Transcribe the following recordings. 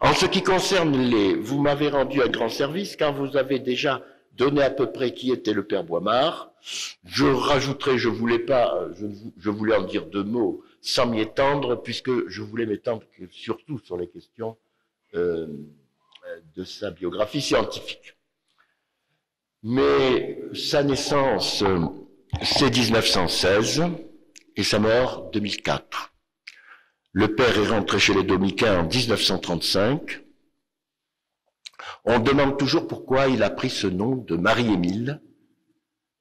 En ce qui concerne les, vous m'avez rendu un grand service car vous avez déjà donné à peu près qui était le père Boimard. Je rajouterai, je voulais pas, je, voulais en dire deux mots sans m'y étendre puisque je voulais m'étendre surtout sur les questions euh, de sa biographie scientifique. Mais sa naissance, c'est 1916 et sa mort 2004. Le père est rentré chez les Dominicains en 1935. On demande toujours pourquoi il a pris ce nom de Marie-Émile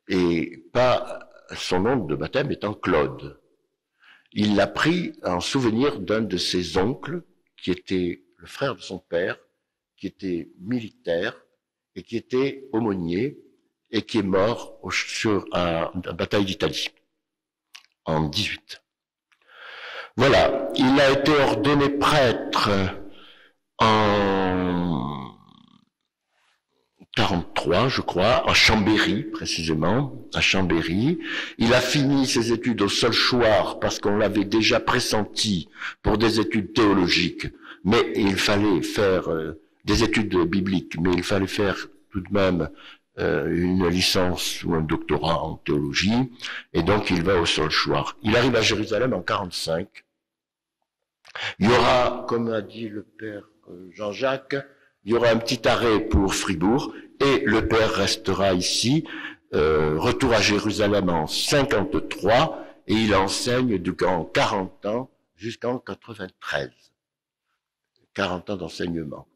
et pas son nom de baptême étant Claude. Il l'a pris en souvenir d'un de ses oncles qui était le frère de son père, qui était militaire et qui était aumônier et qui est mort sur la bataille d'Italie en 18. Voilà, il a été ordonné prêtre en 43, je crois, à Chambéry, précisément, à Chambéry. Il a fini ses études au Solchoir parce qu'on l'avait déjà pressenti pour des études théologiques, mais il fallait faire euh, des études bibliques, mais il fallait faire tout de même euh, une licence ou un doctorat en théologie, et donc il va au Solchoir. Il arrive à Jérusalem en 45. Il y aura, comme a dit le père euh, Jean-Jacques, il y aura un petit arrêt pour Fribourg, et le père restera ici, euh, retour à Jérusalem en 53, et il enseigne durant 40 ans jusqu'en 93. 40 ans d'enseignement.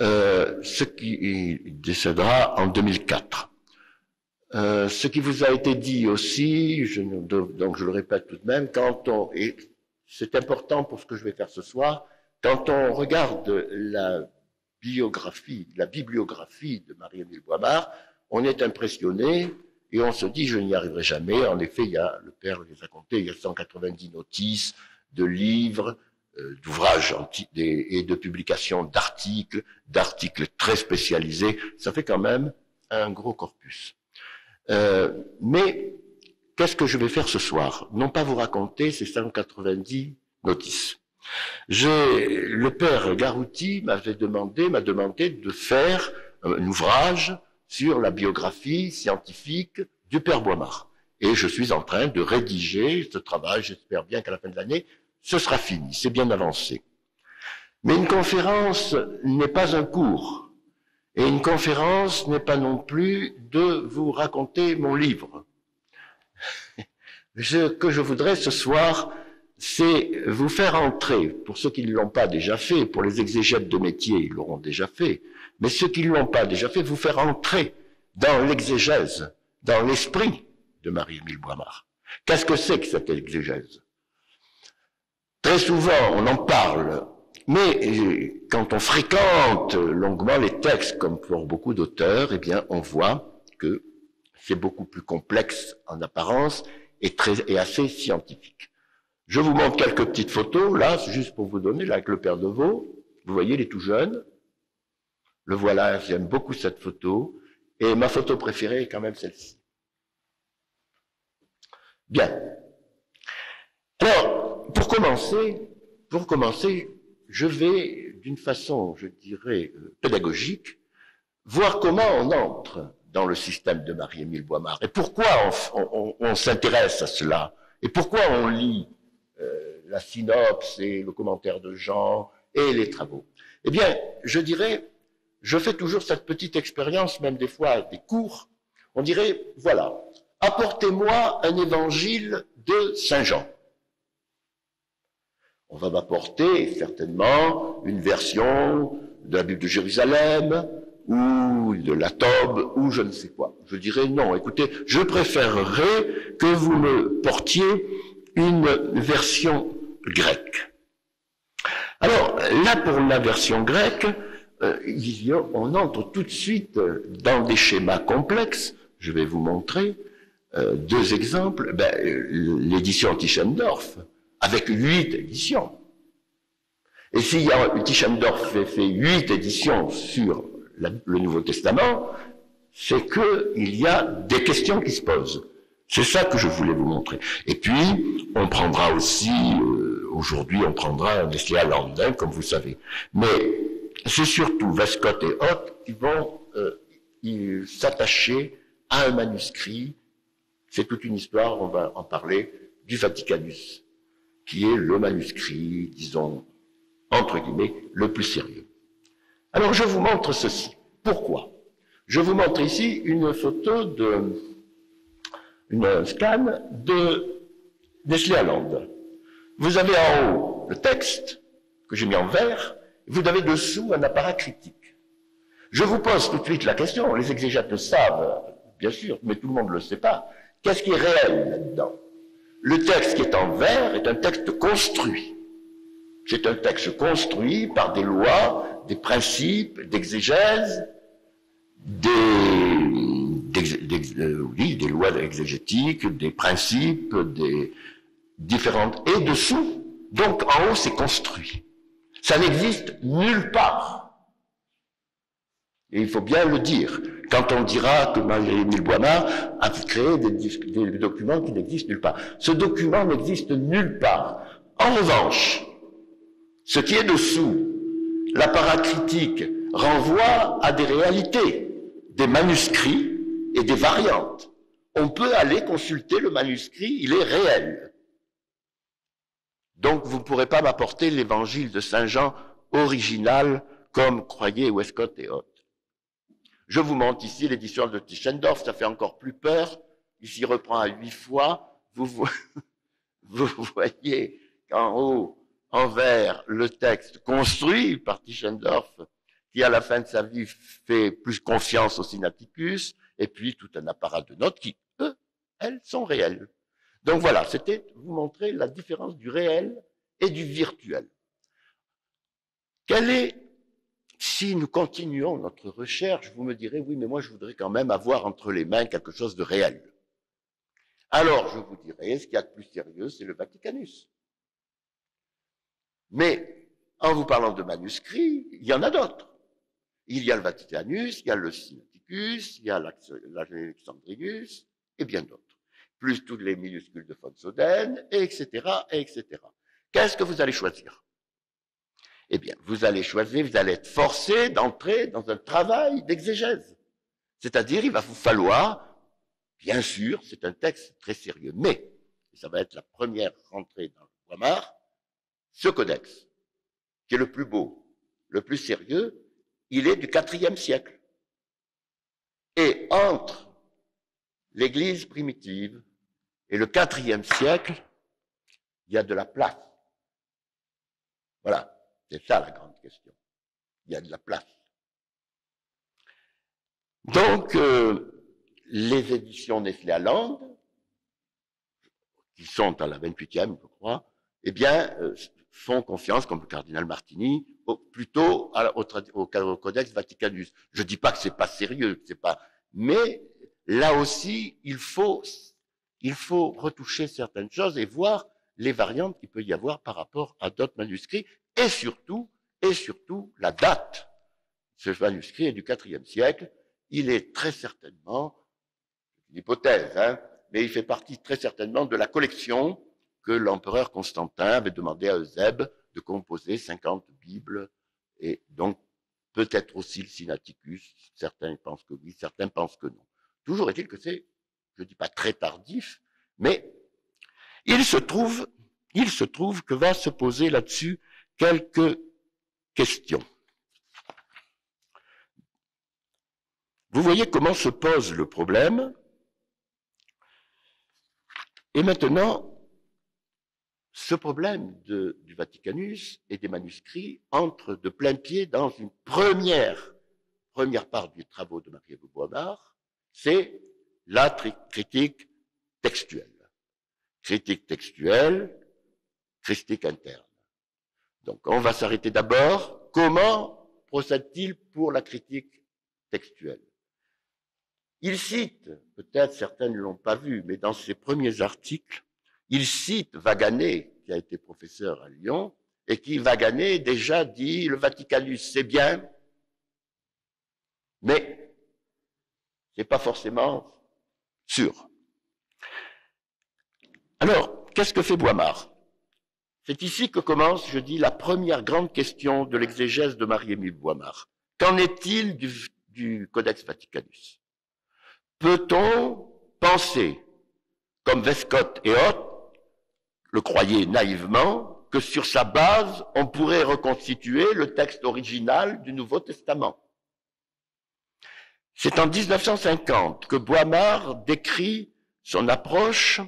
Euh, ce qui décédera en 2004. Euh, ce qui vous a été dit aussi, je, donc je le répète tout de même, quand on, et c'est important pour ce que je vais faire ce soir, quand on regarde la biographie, la bibliographie de Marie-Émile Boimard, on est impressionné et on se dit je n'y arriverai jamais. En effet, il y a, le père les a comptés, il y a 190 notices de livres, euh, d'ouvrages et de publications d'articles, d'articles très spécialisés. Ça fait quand même un gros corpus. Euh, mais qu'est-ce que je vais faire ce soir? Non pas vous raconter ces 190 notices. Le père Garouti m'avait demandé, m'a demandé de faire un ouvrage sur la biographie scientifique du père Boimard. Et je suis en train de rédiger ce travail. J'espère bien qu'à la fin de l'année, ce sera fini, c'est bien avancé. Mais une conférence n'est pas un cours. Et une conférence n'est pas non plus de vous raconter mon livre. Ce que je voudrais ce soir, c'est vous faire entrer, pour ceux qui ne l'ont pas déjà fait, pour les exégètes de métier, ils l'auront déjà fait, mais ceux qui ne l'ont pas déjà fait, vous faire entrer dans l'exégèse, dans l'esprit de Marie-Émile Boimard. Qu'est-ce que c'est que cette exégèse? Très souvent, on en parle, mais euh, quand on fréquente longuement les textes, comme pour beaucoup d'auteurs, eh bien, on voit que c'est beaucoup plus complexe en apparence et, très, et assez scientifique. Je vous montre quelques petites photos, là, c'est juste pour vous donner, là, avec le père de Vaux. Vous voyez, il est tout jeune. Le voilà, j'aime beaucoup cette photo. Et ma photo préférée est quand même celle-ci. Bien. Alors, pour commencer, pour commencer, je vais, d'une façon, je dirais, euh, pédagogique, voir comment on entre dans le système de Marie-Émile Boimard et pourquoi on, s'intéresse à cela? Et pourquoi on lit euh, la synopse et le commentaire de Jean et les travaux? Eh bien, je dirais, je fais toujours cette petite expérience, même des fois des cours. On dirait, voilà, apportez-moi un évangile de Saint Jean on va m'apporter certainement une version de la Bible de Jérusalem ou de la Tobe ou je ne sais quoi. Je dirais non, écoutez, je préférerais que vous me portiez une version grecque. Alors là, pour la version grecque, euh, on entre tout de suite dans des schémas complexes. Je vais vous montrer euh, deux exemples. Ben, L'édition Tischendorf, avec huit éditions. Et a Tischendorf fait huit éditions sur le Nouveau Testament, c'est qu'il y a des questions qui se posent. C'est ça que je voulais vous montrer. Et puis, on prendra aussi, euh, aujourd'hui, on prendra un essai Landin, comme vous savez. Mais c'est surtout Vescott et Hoth qui vont euh, s'attacher à un manuscrit. C'est toute une histoire, on va en parler, du Vaticanus, qui est le manuscrit, disons, entre guillemets, le plus sérieux. Alors je vous montre ceci. Pourquoi? Je vous montre ici une photo de, une scan de Nestlé Hollande. Vous avez en haut le texte que j'ai mis en vert, vous avez dessous un apparat critique. Je vous pose tout de suite la question, les exégètes le savent, bien sûr, mais tout le monde ne le sait pas. Qu'est-ce qui est réel là-dedans? Le texte qui est en vert est un texte construit. C'est un texte construit par des lois, des principes, d'exégèse, des, euh, des lois exégétiques, des principes, des différentes. Et dessous, donc en haut, c'est construit. Ça n'existe nulle part. Et il faut bien le dire. Quand on dira que Marie-Émile Boimard a créé des documents qui n'existent nulle part. Ce document n'existe nulle part. En revanche, ce qui est dessous, l'apparat critique renvoie à des réalités, des manuscrits et des variantes. On peut aller consulter le manuscrit, il est réel. Donc vous ne pourrez pas m'apporter l'évangile de Saint Jean original comme croyez Westcott et Hoth. Je vous montre ici l'édition de Tischendorf, ça fait encore plus peur. Ici reprend à huit fois. Vous, vous voyez qu'en haut, en vert, le texte construit par Tischendorf, qui à la fin de sa vie fait plus confiance au Sinaticus, et puis tout un apparat de notes qui, eux, elles, sont réelles. Donc voilà, c'était vous montrer la différence du réel et du virtuel. Quelle est, si nous continuons notre recherche, vous me direz, oui, mais moi je voudrais quand même avoir entre les mains quelque chose de réel. Alors je vous dirais, ce qu'il y a de plus sérieux, c'est le Vaticanus. Mais en vous parlant de manuscrits, il y en a d'autres. Il y a le Vaticanus, il y a le Sinaticus, il y a l'Alexandrinus, et bien d'autres plus toutes les minuscules de von Soden, etc., etc. Qu'est-ce que vous allez choisir? Eh bien, vous allez choisir, vous allez être forcé d'entrer dans un travail d'exégèse. C'est-à-dire, il va vous falloir, bien sûr, c'est un texte très sérieux, mais, ça va être la première rentrée dans le Guamar, ce codex, qui est le plus beau, le plus sérieux, il est du quatrième siècle. Et entre l'Église primitive et le quatrième siècle, il y a de la place. Voilà, c'est ça la grande question. Il y a de la place. Donc, euh, les éditions Nestlé à qui sont à la 28e, je crois, eh bien, euh, font confiance, comme le cardinal Martini, plutôt au, au, Codex Vaticanus. Je dis pas que c'est pas sérieux, c'est pas, mais là aussi, il faut il faut retoucher certaines choses et voir les variantes qu'il peut y avoir par rapport à d'autres manuscrits et surtout, et surtout la date. Ce manuscrit est du IVe siècle. Il est très certainement, une hypothèse, hein, mais il fait partie très certainement de la collection que l'empereur Constantin avait demandé à Eusèbe de composer 50 Bibles et donc peut-être aussi le Sinaticus. Certains pensent que oui, certains pensent que non. Toujours est-il que c'est je ne dis pas très tardif, mais il se trouve, il se trouve que va se poser là-dessus quelques questions. Vous voyez comment se pose le problème. Et maintenant, ce problème du Vaticanus et des manuscrits entre de plein pied dans une première, première part du travaux de Marie Boisbard, c'est la critique textuelle. Critique textuelle, critique interne. Donc on va s'arrêter d'abord. Comment procède-t-il pour la critique textuelle? Il cite, peut-être certains ne l'ont pas vu, mais dans ses premiers articles, il cite Vagané, qui a été professeur à Lyon, et qui, Vagané, déjà dit le Vaticanus, c'est bien, mais c'est pas forcément sûr. Alors, qu'est-ce que fait Boimard? C'est ici que commence, je dis, la première grande question de l'exégèse de Marie-Émile Boimard. Qu'en est-il du, Codex Vaticanus? Peut-on penser, comme Vescott et Hoth le croyaient naïvement, que sur sa base, on pourrait reconstituer le texte original du Nouveau Testament. C'est en 1950 que Boimard décrit son approche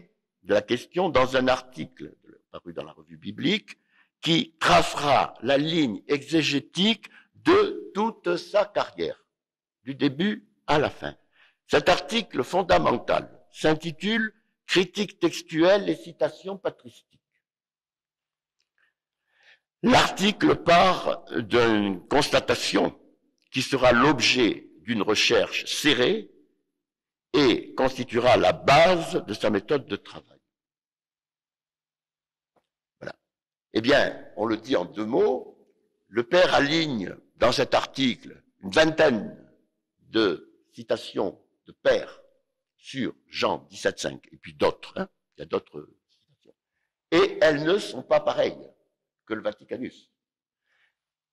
de la question dans un article paru dans la revue biblique qui tracera la ligne exégétique de toute sa carrière, du début à la fin. Cet article fondamental s'intitule Critique textuelle et citations patristiques. L'article part d'une constatation qui sera l'objet d'une recherche serrée et constituera la base de sa méthode de travail. Voilà. Eh bien, on le dit en deux mots, le père aligne dans cet article une vingtaine de citations de pères sur Jean 17.5 et puis d'autres, hein, il y a d'autres citations. Et elles ne sont pas pareilles que le Vaticanus.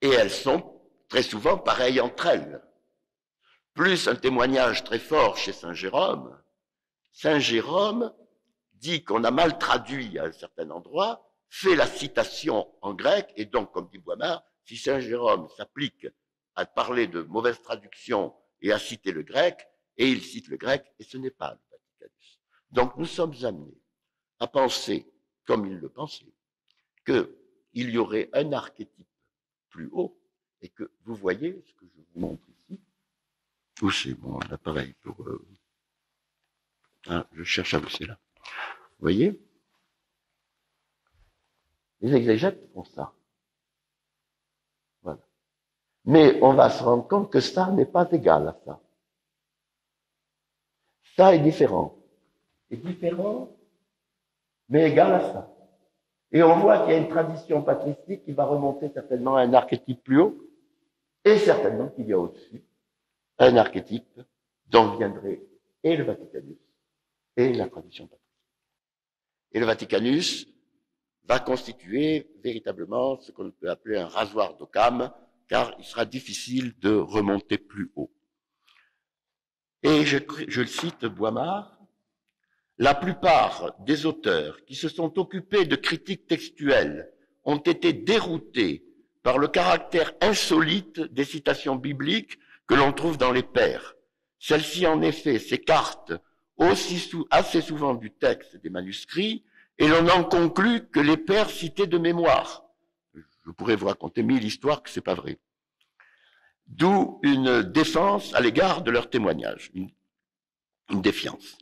Et elles sont très souvent pareilles entre elles. Plus un témoignage très fort chez Saint Jérôme. Saint Jérôme dit qu'on a mal traduit à un certain endroit, fait la citation en grec, et donc, comme dit Boimard, si Saint Jérôme s'applique à parler de mauvaise traduction et à citer le grec, et il cite le grec, et ce n'est pas le Vaticanus. Donc nous sommes amenés à penser, comme il le pensait, que il y aurait un archétype plus haut et que vous voyez ce que je vous montre ici. Où c'est bon l'appareil pour. Euh... Ah, je cherche à vous, c'est là. Vous voyez? Les exégètes font ça. Voilà. Mais on va se rendre compte que ça n'est pas égal à ça. Ça est différent. Est différent, mais égal à ça. Et on voit qu'il y a une tradition patristique qui va remonter certainement à un archétype plus haut, et certainement qu'il y a au-dessus un archétype dont viendrait et le Vaticanus et la tradition patristique. Et le Vaticanus va constituer véritablement ce qu'on peut appeler un rasoir d'Occam, car il sera difficile de remonter plus haut. Et je, je cite Boimard, la plupart des auteurs qui se sont occupés de critiques textuelles ont été déroutés par le caractère insolite des citations bibliques que l'on trouve dans les pères. Celles-ci, en effet, s'écartent aussi assez souvent du texte des manuscrits et l'on en conclut que les pères citaient de mémoire. Je pourrais vous raconter mille histoires que c'est pas vrai. D'où une défense à l'égard de leurs témoignages, une, défiance.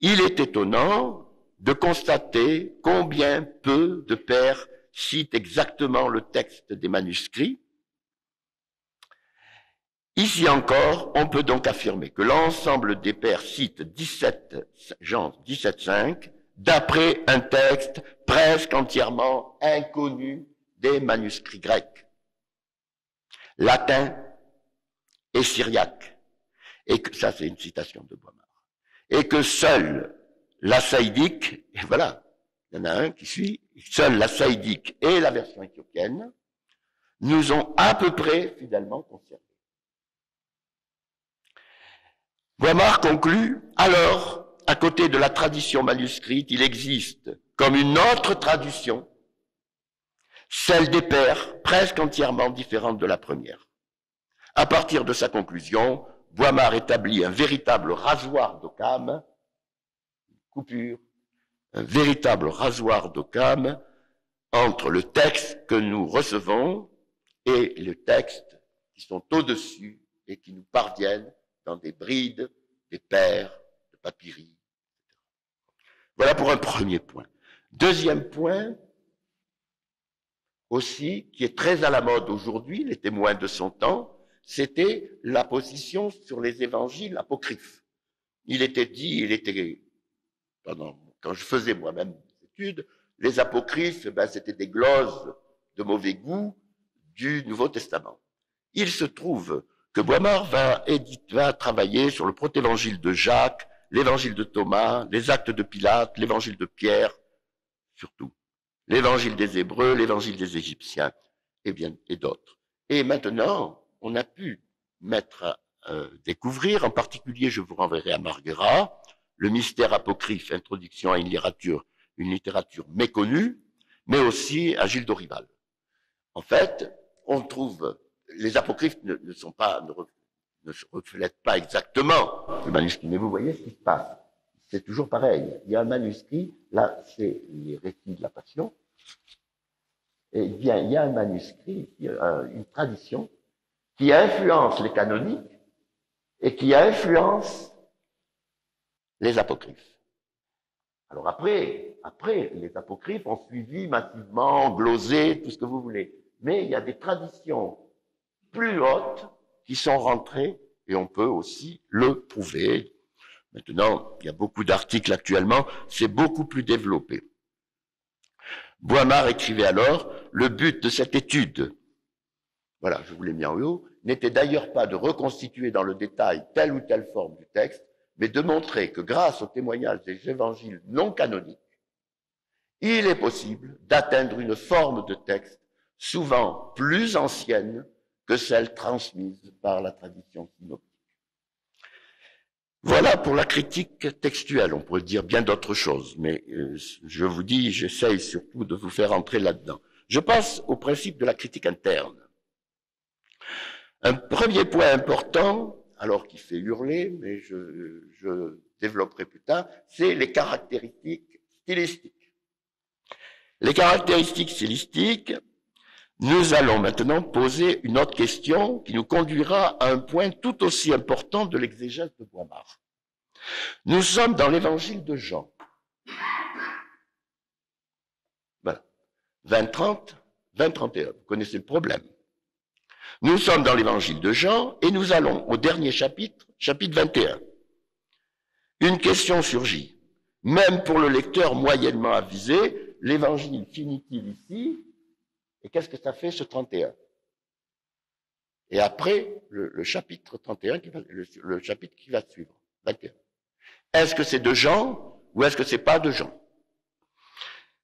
Il est étonnant de constater combien peu de pères citent exactement le texte des manuscrits. Ici encore, on peut donc affirmer que l'ensemble des pères citent 17, Jean 17.5 d'après un texte presque entièrement inconnu des manuscrits grecs, latin et syriaque. Et que ça, c'est une citation de Boimard et que seul la saïdique, et voilà, il y en a un qui suit, seul la saïdique et la version éthiopienne nous ont à peu près fidèlement conservés. Guamard conclut, alors, à côté de la tradition manuscrite, il existe comme une autre tradition, celle des pères, presque entièrement différente de la première. À partir de sa conclusion, Boimard établit un véritable rasoir d'Occam, coupure, un véritable rasoir d'Occam entre le texte que nous recevons et les textes qui sont au-dessus et qui nous parviennent dans des brides, des paires, de papyri. Voilà pour un premier point. Deuxième point, aussi, qui est très à la mode aujourd'hui, les témoins de son temps, c'était la position sur les évangiles apocryphes. Il était dit, il était, quand je faisais moi-même des études, les apocryphes, ben, c'était des gloses de mauvais goût du Nouveau Testament. Il se trouve que Boimard va, va travailler sur le protévangile de Jacques, l'évangile de Thomas, les actes de Pilate, l'évangile de Pierre, surtout. L'évangile des Hébreux, l'évangile des Égyptiens, et bien, et d'autres. Et maintenant, on a pu mettre à euh, découvrir, en particulier, je vous renverrai à Marguerat, le mystère apocryphe, introduction à une littérature, une littérature méconnue, mais aussi à Gilles Dorival. En fait, on trouve, les apocryphes ne, se reflètent pas exactement le manuscrit, mais vous voyez ce qui se passe. C'est toujours pareil. Il y a un manuscrit, là, c'est les récits de la Passion, et bien, il y a un manuscrit, une tradition qui influence les canoniques et qui influence les apocryphes. Alors après, après, les apocryphes ont suivi massivement, glosé, tout ce que vous voulez. Mais il y a des traditions plus hautes qui sont rentrées et on peut aussi le prouver. Maintenant, il y a beaucoup d'articles actuellement, c'est beaucoup plus développé. Boimard écrivait alors, le but de cette étude, voilà, je vous l'ai mis en haut, n'était d'ailleurs pas de reconstituer dans le détail telle ou telle forme du texte, mais de montrer que grâce au témoignage des évangiles non canoniques, il est possible d'atteindre une forme de texte souvent plus ancienne que celle transmise par la tradition synoptique. Voilà pour la critique textuelle. On pourrait dire bien d'autres choses, mais euh, je vous dis, j'essaye surtout de vous faire entrer là-dedans. Je passe au principe de la critique interne. Un premier point important, alors qui fait hurler, mais je, je développerai plus tard, c'est les caractéristiques stylistiques. Les caractéristiques stylistiques, nous allons maintenant poser une autre question qui nous conduira à un point tout aussi important de l'exégèse de Boimard. Nous sommes dans l'évangile de Jean. Voilà. 20-30, 20-31. Vous connaissez le problème. Nous sommes dans l'évangile de Jean et nous allons au dernier chapitre, chapitre 21. Une question surgit. Même pour le lecteur moyennement avisé, l'évangile finit-il ici et qu'est-ce que ça fait ce 31 Et après, le, chapitre 31, qui va, le, chapitre qui va suivre, 21. Est-ce que c'est de Jean ou est-ce que c'est pas de Jean?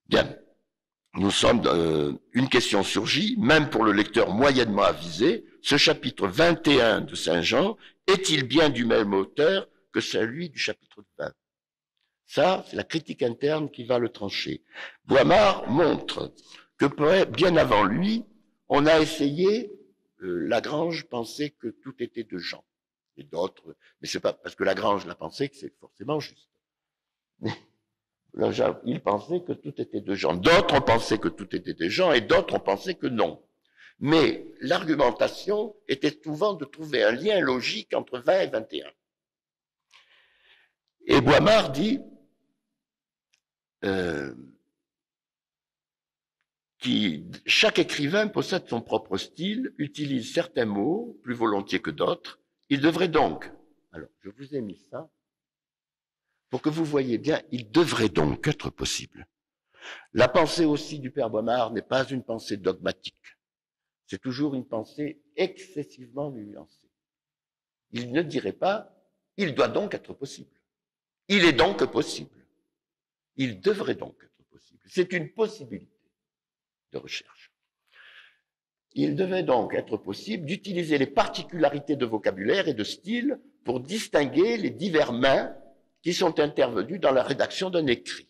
Bien. Nous sommes, euh, une question surgit, même pour le lecteur moyennement avisé, ce chapitre 21 de Saint Jean est-il bien du même auteur que celui du chapitre 20 Ça, c'est la critique interne qui va le trancher. Boimard montre que bien avant lui, on a essayé, euh, Lagrange pensait que tout était de Jean. Et d'autres, mais c'est pas parce que Lagrange l'a pensé que c'est forcément juste. Il pensait que tout était de Jean. D'autres pensé que tout était de Jean et d'autres pensé que non. Mais l'argumentation était souvent de trouver un lien logique entre 20 et 21. Et Boimard dit, euh, qui, chaque écrivain possède son propre style, utilise certains mots plus volontiers que d'autres. Il devrait donc, alors je vous ai mis ça, pour que vous voyez bien, il devrait donc être possible. La pensée aussi du Père Boimard n'est pas une pensée dogmatique. C'est toujours une pensée excessivement nuancée. Il ne dirait pas, il doit donc être possible. Il est donc possible. Il devrait donc être possible. C'est une possibilité de recherche. Il devait donc être possible d'utiliser les particularités de vocabulaire et de style pour distinguer les divers mains qui sont intervenus dans la rédaction d'un écrit.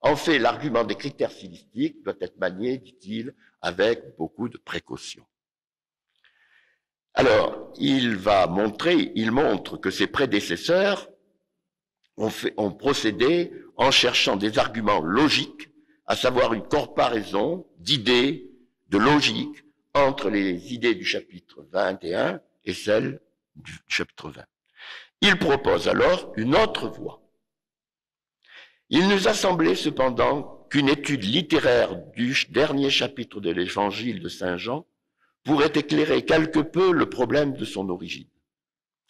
En fait, l'argument des critères stylistiques doit être manié, dit-il, avec beaucoup de précaution. Alors, il va montrer, il montre que ses prédécesseurs ont, fait, ont procédé en cherchant des arguments logiques à savoir une comparaison d'idées, de logique entre les idées du chapitre 21 et celles du chapitre 20. Il propose alors une autre voie. Il nous a semblé cependant qu'une étude littéraire du dernier chapitre de l'évangile de Saint Jean pourrait éclairer quelque peu le problème de son origine.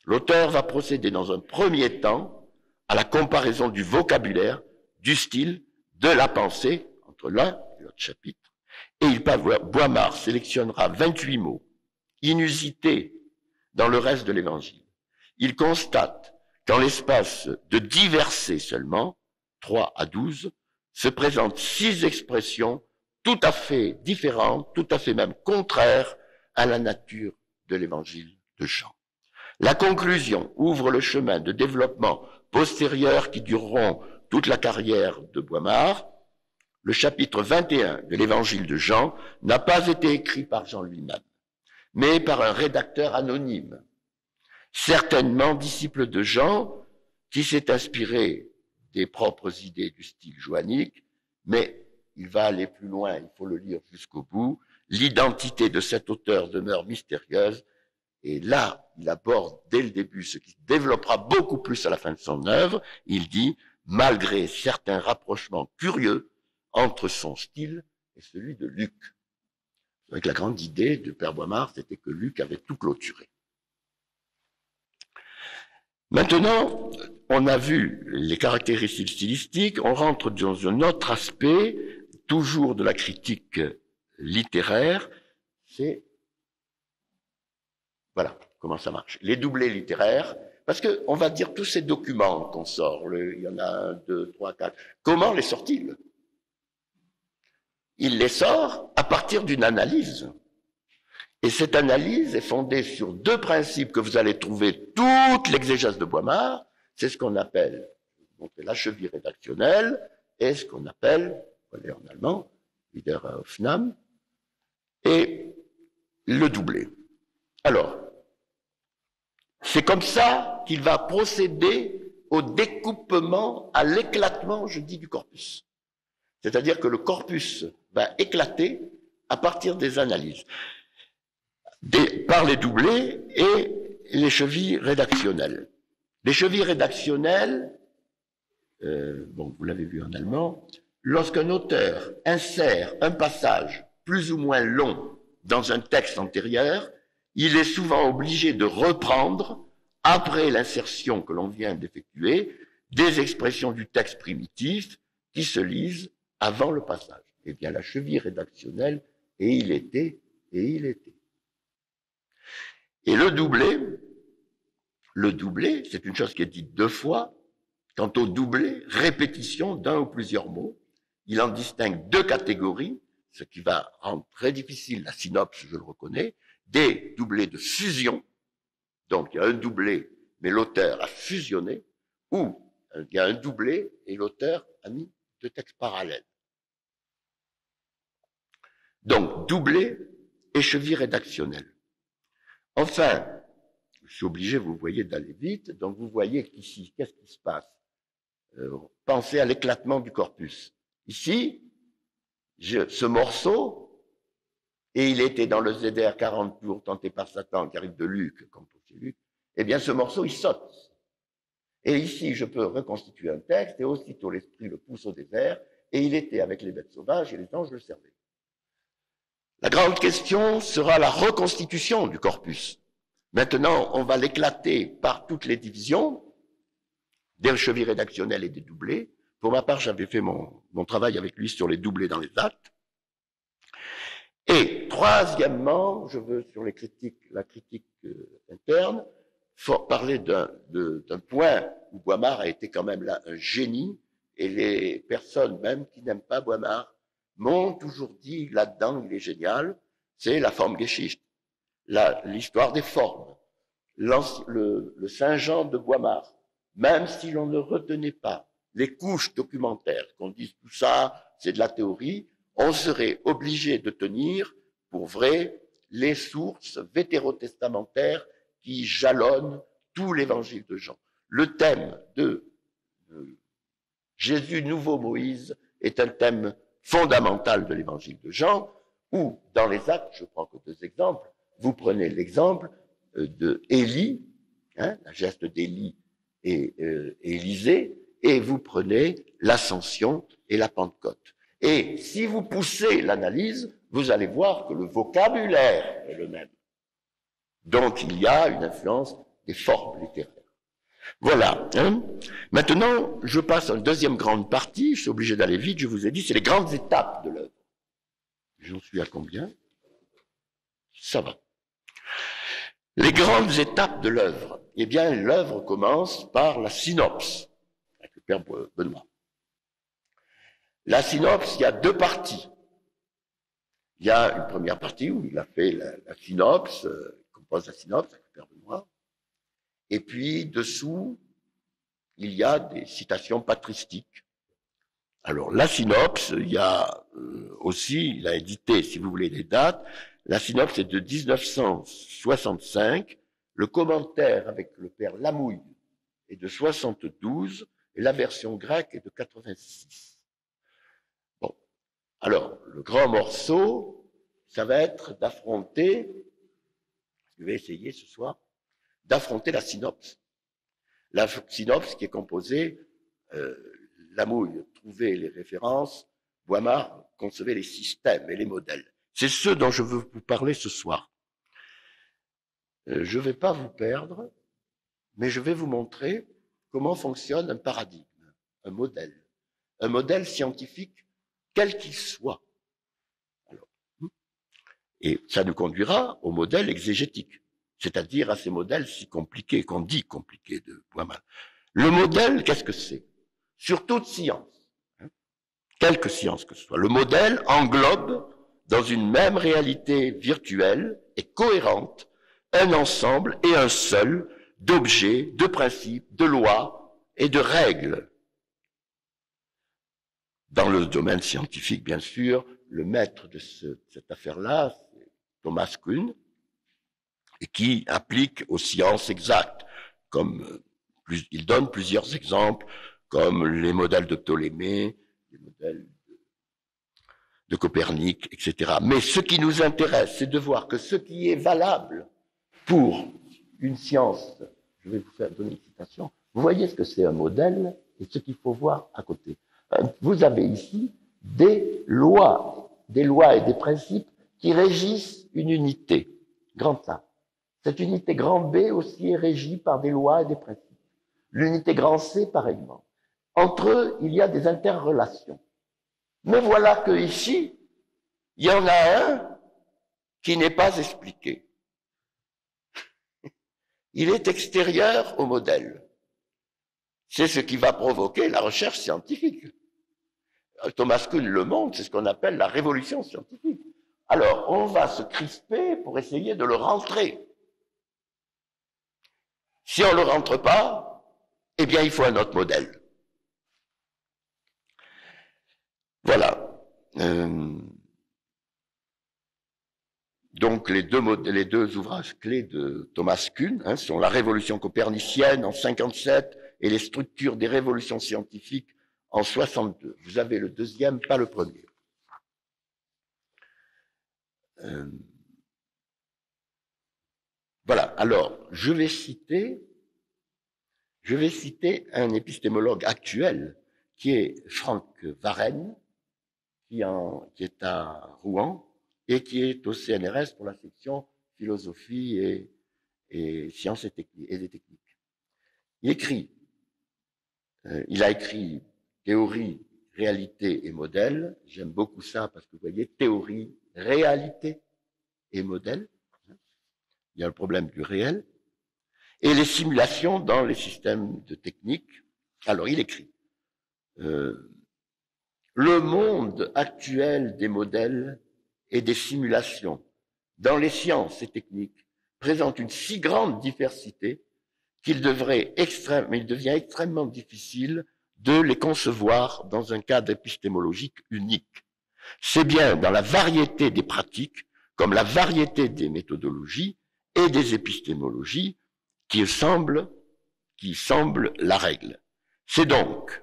L'auteur va procéder dans un premier temps à la comparaison du vocabulaire, du style de la pensée entre l'un et l'autre chapitre. Et il Boimard sélectionnera 28 mots inusités dans le reste de l'évangile. Il constate qu'en l'espace de dix versets seulement, 3 à 12, se présentent six expressions tout à fait différentes, tout à fait même contraires à la nature de l'évangile de Jean. La conclusion ouvre le chemin de développement postérieur qui dureront toute la carrière de Boimard. Le chapitre 21 de l'évangile de Jean n'a pas été écrit par Jean lui-même, mais par un rédacteur anonyme, certainement disciple de Jean, qui s'est inspiré des propres idées du style joannique, mais il va aller plus loin, il faut le lire jusqu'au bout. L'identité de cet auteur demeure mystérieuse, et là, il aborde dès le début ce qui développera beaucoup plus à la fin de son œuvre. Il dit, malgré certains rapprochements curieux entre son style et celui de Luc. Avec la grande idée de Père Boimard, c'était que Luc avait tout clôturé. Maintenant, on a vu les caractéristiques stylistiques, on rentre dans un autre aspect, toujours de la critique littéraire, c'est, voilà comment ça marche, les doublés littéraires, parce que on va dire tous ces documents qu'on sort, il y en a un, deux, trois, quatre, comment les sort-il Il les sort à partir d'une analyse. Et cette analyse est fondée sur deux principes que vous allez trouver toute l'exégèse de Boimard. C'est ce qu'on appelle la cheville rédactionnelle et ce qu'on appelle, en allemand, Wiederaufnahme, et le doublé. Alors, c'est comme ça qu'il va procéder au découpement, à l'éclatement, je dis, du corpus. C'est-à-dire que le corpus va éclater à partir des analyses par les doublés et les chevilles rédactionnelles. Les chevilles rédactionnelles, euh, bon, vous l'avez vu en allemand, lorsqu'un auteur insère un passage plus ou moins long dans un texte antérieur, il est souvent obligé de reprendre, après l'insertion que l'on vient d'effectuer, des expressions du texte primitif qui se lisent avant le passage. Eh bien, la cheville rédactionnelle, et il était, et il était. Et le doublé, le doublé, c'est une chose qui est dite deux fois. Quant au doublé, répétition d'un ou plusieurs mots, il en distingue deux catégories, ce qui va rendre très difficile la synopse, je le reconnais, des doublés de fusion, donc il y a un doublé, mais l'auteur a fusionné, ou il y a un doublé et l'auteur a mis deux textes parallèles. Donc, doublé et cheville rédactionnelle. Enfin, je suis obligé, vous voyez, d'aller vite. Donc vous voyez qu'ici, qu'est-ce qui se passe? Euh, Pensez à l'éclatement du corpus. Ici, ce morceau, et il était dans le ZR 40 tours tenté par Satan, qui arrive de Luc, comme pour Luc, eh bien ce morceau, il saute. Et ici, je peux reconstituer un texte, et aussitôt l'esprit le pousse au désert, et il était avec les bêtes sauvages, et les anges le servaient. La grande question sera la reconstitution du corpus. Maintenant, on va l'éclater par toutes les divisions, des chevilles rédactionnelles et des doublés. Pour ma part, j'avais fait mon, travail avec lui sur les doublés dans les actes. Et troisièmement, je veux sur les critiques, la critique euh, interne, parler d'un point où Boimard a été quand même là un génie, et les personnes même qui n'aiment pas Boimard m'ont toujours dit là-dedans, il est génial, c'est la forme Geschichte, l'histoire des formes, le, Saint-Jean de Boimard. Même si l'on ne retenait pas les couches documentaires, qu'on dise tout ça, c'est de la théorie, on serait obligé de tenir pour vrai les sources vétérotestamentaires qui jalonnent tout l'évangile de Jean. Le thème de Jésus nouveau Moïse est un thème fondamentale de l'évangile de Jean, où dans les actes, je prends que deux exemples, vous prenez l'exemple euh, de Élie, hein, la geste d'Élie et euh, Élisée, et vous prenez l'ascension et la Pentecôte. Et si vous poussez l'analyse, vous allez voir que le vocabulaire est le même. Donc il y a une influence des formes littéraires. Voilà. Hein. Maintenant, je passe à une deuxième grande partie. Je suis obligé d'aller vite. Je vous ai dit, c'est les grandes étapes de l'œuvre. J'en suis à combien? Ça va. Les grandes étapes de l'œuvre. Eh bien, l'œuvre commence par la synopse, avec le Benoît. La synopse, il y a deux parties. Il y a une première partie où il a fait la, synopse, euh, il compose la synopse avec Père Benoît. Et puis, dessous, il y a des citations patristiques. Alors, la synopse, il y a euh, aussi, il a édité, si vous voulez, les dates. La synopse est de 1965. Le commentaire avec le père Lamouille est de 72 et la version grecque est de 86. Bon. Alors, le grand morceau, ça va être d'affronter, je vais essayer ce soir, d'affronter la synopse. La synopse qui est composée, euh, Lamouille trouvait les références, Boimard concevait les systèmes et les modèles. C'est ce dont je veux vous parler ce soir. Euh, je ne vais pas vous perdre, mais je vais vous montrer comment fonctionne un paradigme, un modèle, un modèle scientifique, quel qu'il soit. Et ça nous conduira au modèle exégétique, c'est-à-dire à ces modèles si compliqués, qu'on dit compliqués de mal. Le modèle, qu'est-ce que c'est? Sur toute science, hein, quelque science que ce soit, le modèle englobe dans une même réalité virtuelle et cohérente un ensemble et un seul d'objets, de principes, de lois et de règles. Dans le domaine scientifique, bien sûr, le maître de, cette affaire-là, c'est Thomas Kuhn, et qui applique aux sciences exactes, comme il donne plusieurs exemples, comme les modèles de Ptolémée, les modèles de Copernic, etc. Mais ce qui nous intéresse, c'est de voir que ce qui est valable pour une science, je vais vous faire donner une citation, vous voyez ce que c'est un modèle et ce qu'il faut voir à côté. Euh, vous avez ici des lois, des lois et des principes qui régissent une unité, grand A. Cette unité grand B aussi est régie par des lois et des principes. L'unité grand C, pareillement. Entre eux, il y a des interrelations. Mais voilà que ici, il y en a un qui n'est pas expliqué. Il est extérieur au modèle. C'est ce qui va provoquer la recherche scientifique. Thomas Kuhn le montre, c'est ce qu'on appelle la révolution scientifique. Alors, on va se crisper pour essayer de le rentrer. Si on ne le rentre pas, eh bien, il faut un autre modèle. Voilà. Euh, donc les deux, ouvrages clés de Thomas Kuhn hein, sont La Révolution copernicienne en 57 et Les structures des révolutions scientifiques en 62. Vous avez le deuxième, pas le premier. Euh, voilà. Alors, je vais citer, je vais citer un épistémologue actuel qui est Franck Varenne, qui, est à Rouen et qui est au CNRS pour la section philosophie et, sciences et, et des techniques. Il écrit, euh, il a écrit théorie, réalité et modèle. J'aime beaucoup ça parce que vous voyez, théorie, réalité et modèle. Il y a le problème du réel. Et les simulations dans les systèmes de technique. Alors, il écrit, euh, le monde actuel des modèles et des simulations dans les sciences et techniques présente une si grande diversité qu'il devrait devient extrêmement difficile de les concevoir dans un cadre épistémologique unique. C'est bien dans la variété des pratiques, comme la variété des méthodologies et des épistémologies, qui semble, qui semble la règle. C'est donc,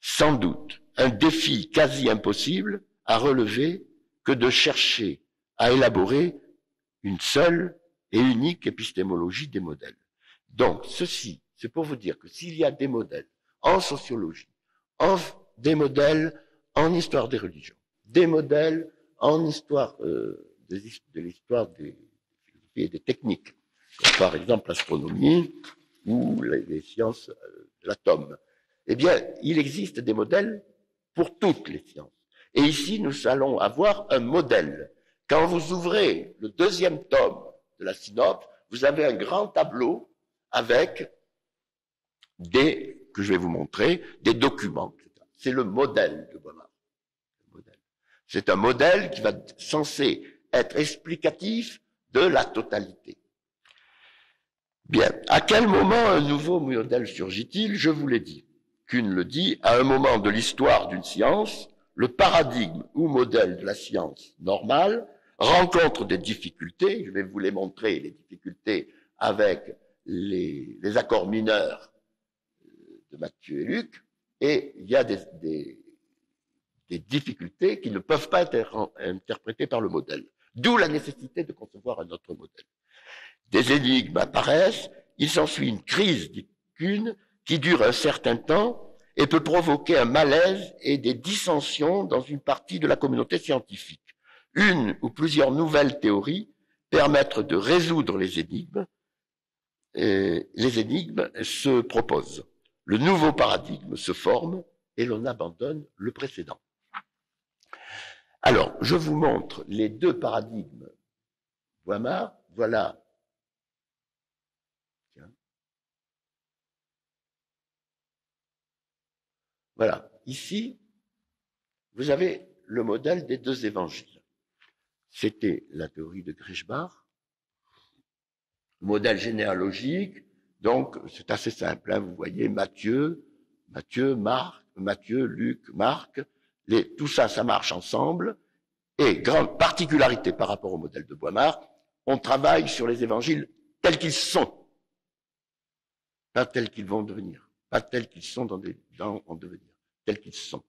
sans doute, un défi quasi impossible à relever que de chercher à élaborer une seule et unique épistémologie des modèles. Donc, ceci, c'est pour vous dire que s'il y a des modèles en sociologie, des modèles en histoire des religions, des modèles en histoire euh, de, l'histoire des et des techniques, comme par exemple l'astronomie ou les, sciences euh, de l'atome, eh bien, il existe des modèles pour toutes les sciences. Et ici, nous allons avoir un modèle. Quand vous ouvrez le deuxième tome de la synopse, vous avez un grand tableau avec des, que je vais vous montrer, des documents. c'est le modèle de Boimard. C'est un modèle qui va censé être explicatif de la totalité. Bien, à quel moment un nouveau modèle surgit-il? Je vous l'ai dit. Kuhn le dit, à un moment de l'histoire d'une science, le paradigme ou modèle de la science normale rencontre des difficultés. Je vais vous les montrer, les difficultés avec les, accords mineurs de Mathieu et Luc. Et il y a des, des difficultés qui ne peuvent pas être interprétées par le modèle. D'où la nécessité de concevoir un autre modèle. Des énigmes apparaissent, il s'ensuit une crise, dit Kuhn, qui dure un certain temps et peut provoquer un malaise et des dissensions dans une partie de la communauté scientifique. Une ou plusieurs nouvelles théories permettent de résoudre les énigmes. Les énigmes se proposent. Le nouveau paradigme se forme et l'on abandonne le précédent. Alors, je vous montre les deux paradigmes. Voilà, voilà. Voilà. Ici, vous avez le modèle des deux évangiles. C'était la théorie de Grischbach, modèle généalogique. Donc, c'est assez simple. Hein, vous voyez Matthieu, Matthieu, Marc, Matthieu, Luc, Marc, tout ça, ça marche ensemble. Et grande particularité par rapport au modèle de Boimard, on travaille sur les évangiles tels qu'ils sont, pas tels qu'ils vont devenir, pas tels qu'ils sont dans, en devenir, tels qu'ils sont.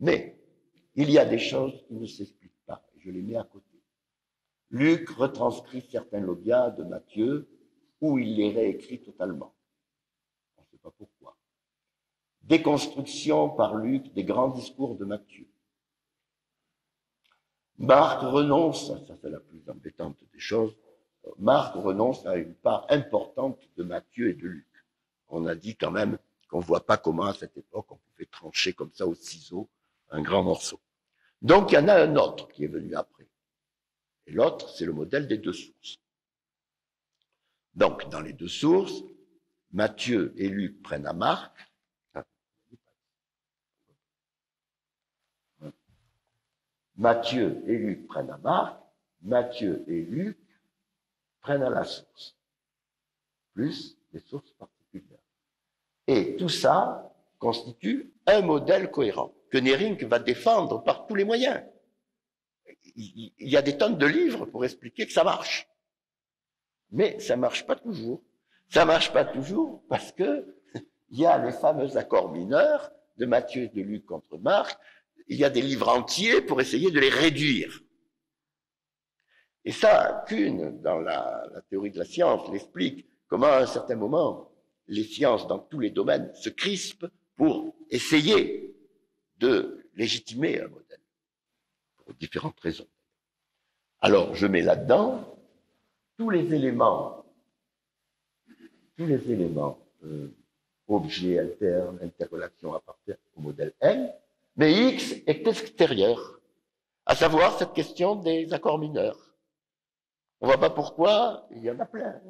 Mais il y a des choses qui ne s'expliquent pas. Je les mets à côté. Luc retranscrit certains logias de Matthieu, où il les réécrit totalement. On ne sait pas pourquoi déconstruction par Luc des grands discours de Matthieu. Marc renonce, ça c'est la plus embêtante des choses, Marc renonce à une part importante de Matthieu et de Luc. On a dit quand même qu'on ne voit pas comment à cette époque on pouvait trancher comme ça au ciseau un grand morceau. Donc il y en a un autre qui est venu après. Et l'autre, c'est le modèle des deux sources. Donc dans les deux sources, Matthieu et Luc prennent à Marc, Matthieu et Luc prennent à Marc, Matthieu et Luc prennent à la source, plus des sources particulières. Et tout ça constitue un modèle cohérent que Nering va défendre par tous les moyens. Il y a des tonnes de livres pour expliquer que ça marche. Mais ça marche pas toujours. Ça marche pas toujours parce que il y a les fameux accords mineurs de Matthieu et de Luc contre Marc il y a des livres entiers pour essayer de les réduire. Et ça, Kuhn, dans la, théorie de la science, l'explique comment à un certain moment, les sciences dans tous les domaines se crispent pour essayer de légitimer un modèle, pour différentes raisons. Alors, je mets là-dedans tous les éléments, tous les éléments, euh, objets alternes, interrelations appartiennent au modèle L, mais X est extérieur, à savoir cette question des accords mineurs. On ne voit pas pourquoi, il y en a plein.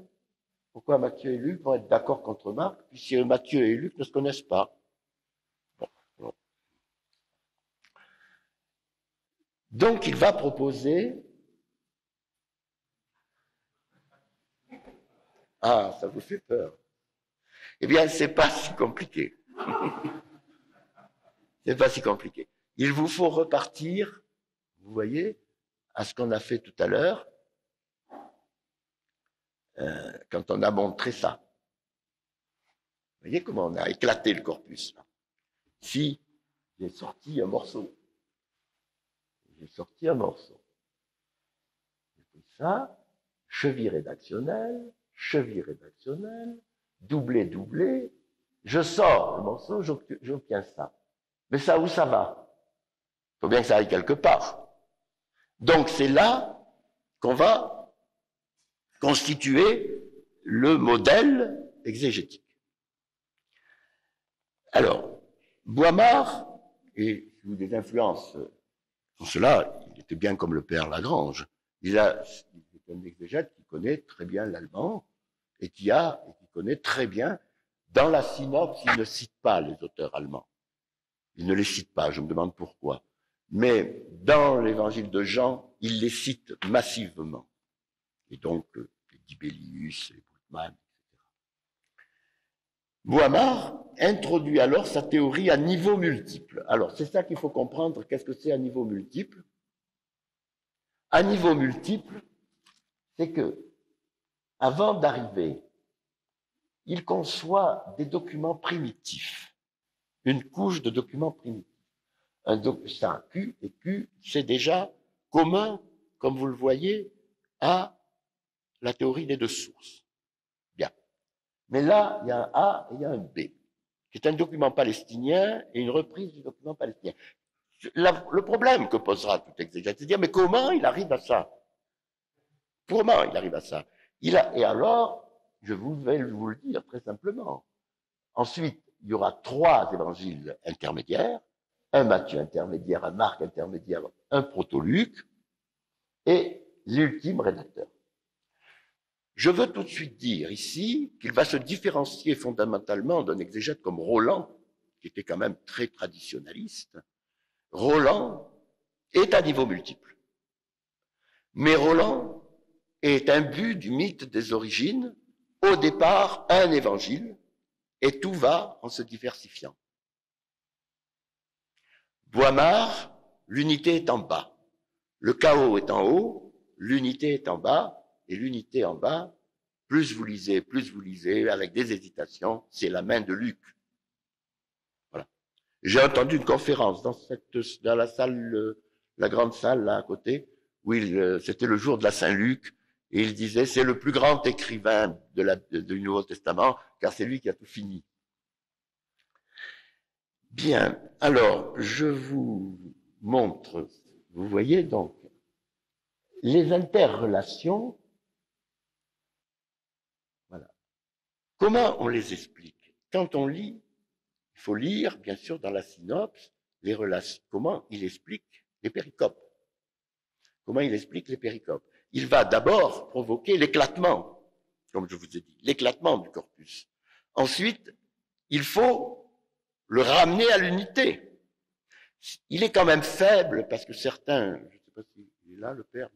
Pourquoi Mathieu et Luc vont être d'accord contre Marc, puisque Mathieu et Luc ne se connaissent pas. Donc il va proposer Ah, ça vous fait peur. Eh bien, c'est pas si compliqué. C'est pas si compliqué. Il vous faut repartir, vous voyez, à ce qu'on a fait tout à l'heure, euh, quand on a montré ça. Vous voyez comment on a éclaté le corpus. Là. Si j'ai sorti un morceau, j'ai sorti un morceau. J'ai pris ça, cheville rédactionnelle, cheville rédactionnelle, doublé, doublé, je sors le morceau, j'obtiens ça. Mais ça, où ça va? Il faut bien que ça aille quelque part. Donc c'est là qu'on va constituer le modèle exégétique. Alors, Boimard, et sous des influences, pour cela, il était bien comme le père Lagrange. Il, a, est un exégète qui connaît très bien l'allemand et qui a, et qui connaît très bien, dans la synopse, il ne cite pas les auteurs allemands. Il ne les cite pas, je me demande pourquoi. Mais dans l'évangile de Jean, il les cite massivement. Et donc, euh, les Dibelius, les Bultmann, etc. Boimard introduit alors sa théorie à niveau multiple. Alors, c'est ça qu'il faut comprendre. Qu'est-ce que c'est à niveau multiple? À niveau multiple, c'est que, avant d'arriver, il conçoit des documents primitifs, une couche de documents primitifs. Un doc, ça, Q, et Q, c'est déjà commun, comme vous le voyez, à la théorie des deux sources. Bien. Mais là, il y a un A et il y a un B, qui est un document palestinien et une reprise du document palestinien. le problème que posera tout exégète, c'est de dire, mais comment il arrive à ça? Comment il arrive à ça? Il a, Et alors, je vais vous le dire très simplement. Ensuite, il y aura trois évangiles intermédiaires, un Matthieu intermédiaire, un Marc intermédiaire, un Proto-Luc, et l'ultime rédacteur. Je veux tout de suite dire ici qu'il va se différencier fondamentalement d'un exégète comme Roland, qui était quand même très traditionnaliste. Roland est à niveau multiple. Mais Roland est imbu du mythe des origines, au départ un évangile, et tout va en se diversifiant. Boimard, l'unité est en bas. Le chaos est en haut, l'unité est en bas, et l'unité en bas, plus vous lisez, plus vous lisez, avec des hésitations, c'est la main de Luc. Voilà. J'ai entendu une conférence dans la salle, la grande salle là à côté, où c'était le jour de la Saint-Luc, et il disait c'est le plus grand écrivain du Nouveau Testament, car c'est lui qui a tout fini. Bien, alors je vous montre, vous voyez donc, les interrelations Comment on les explique? Quand on lit, il faut lire, bien sûr, dans la synopse, les relations. Comment il explique les péricopes Comment il explique les péricopes? Il va d'abord provoquer l'éclatement, comme je vous ai dit, l'éclatement du corpus. Ensuite, il faut le ramener à l'unité. Il est quand même faible parce que certains, je ne sais pas s'il est là, le père,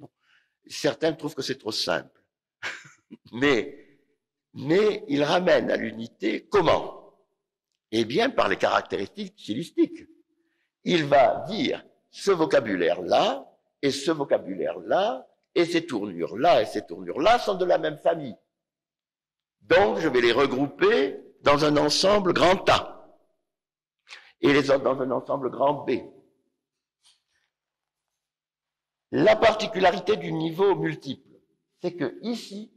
certains trouvent que c'est trop simple. Mais mais il ramène à l'unité comment? Eh bien, par les caractéristiques stylistiques. Il va dire ce vocabulaire-là, et ce vocabulaire-là, et ces tournures-là, et ces tournures-là sont de la même famille. Donc, je vais les regrouper dans un ensemble grand A, et les autres dans un ensemble grand B. La particularité du niveau multiple, c'est que ici,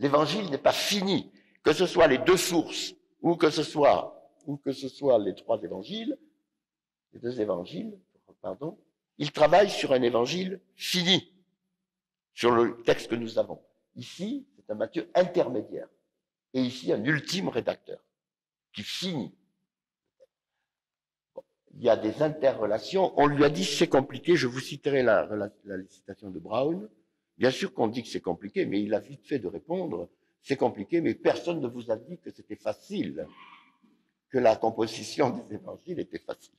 L'évangile n'est pas fini, que ce soit les deux sources ou que ce soit ou que ce soit les trois évangiles, les deux évangiles, pardon, ils travaillent sur un évangile fini, sur le texte que nous avons. Ici, c'est un Matthieu intermédiaire, et ici un ultime rédacteur qui finit. il y a des interrelations. On lui a dit c'est compliqué. Je vous citerai la citation de Brown. Bien sûr qu'on dit que c'est compliqué, mais il a vite fait de répondre, c'est compliqué, mais personne ne vous a dit que c'était facile, que la composition des évangiles était facile.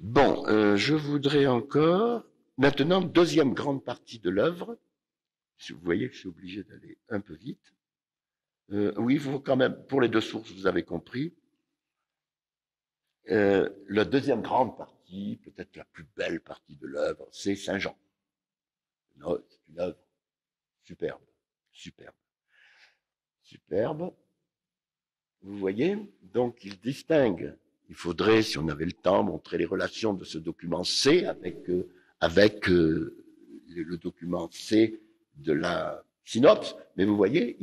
Bon, euh, je voudrais encore, maintenant, deuxième grande partie de l'œuvre. Vous voyez que je suis obligé d'aller un peu vite. Euh, oui, faut quand même, pour les deux sources, vous avez compris. Euh, la deuxième grande partie peut-être la plus belle partie de l'œuvre, c'est Saint Jean. C'est une œuvre superbe, superbe, superbe. Vous voyez Donc il distingue. Il faudrait, si on avait le temps, montrer les relations de ce document C avec, euh, avec euh, le document C de la synopse. Mais vous voyez,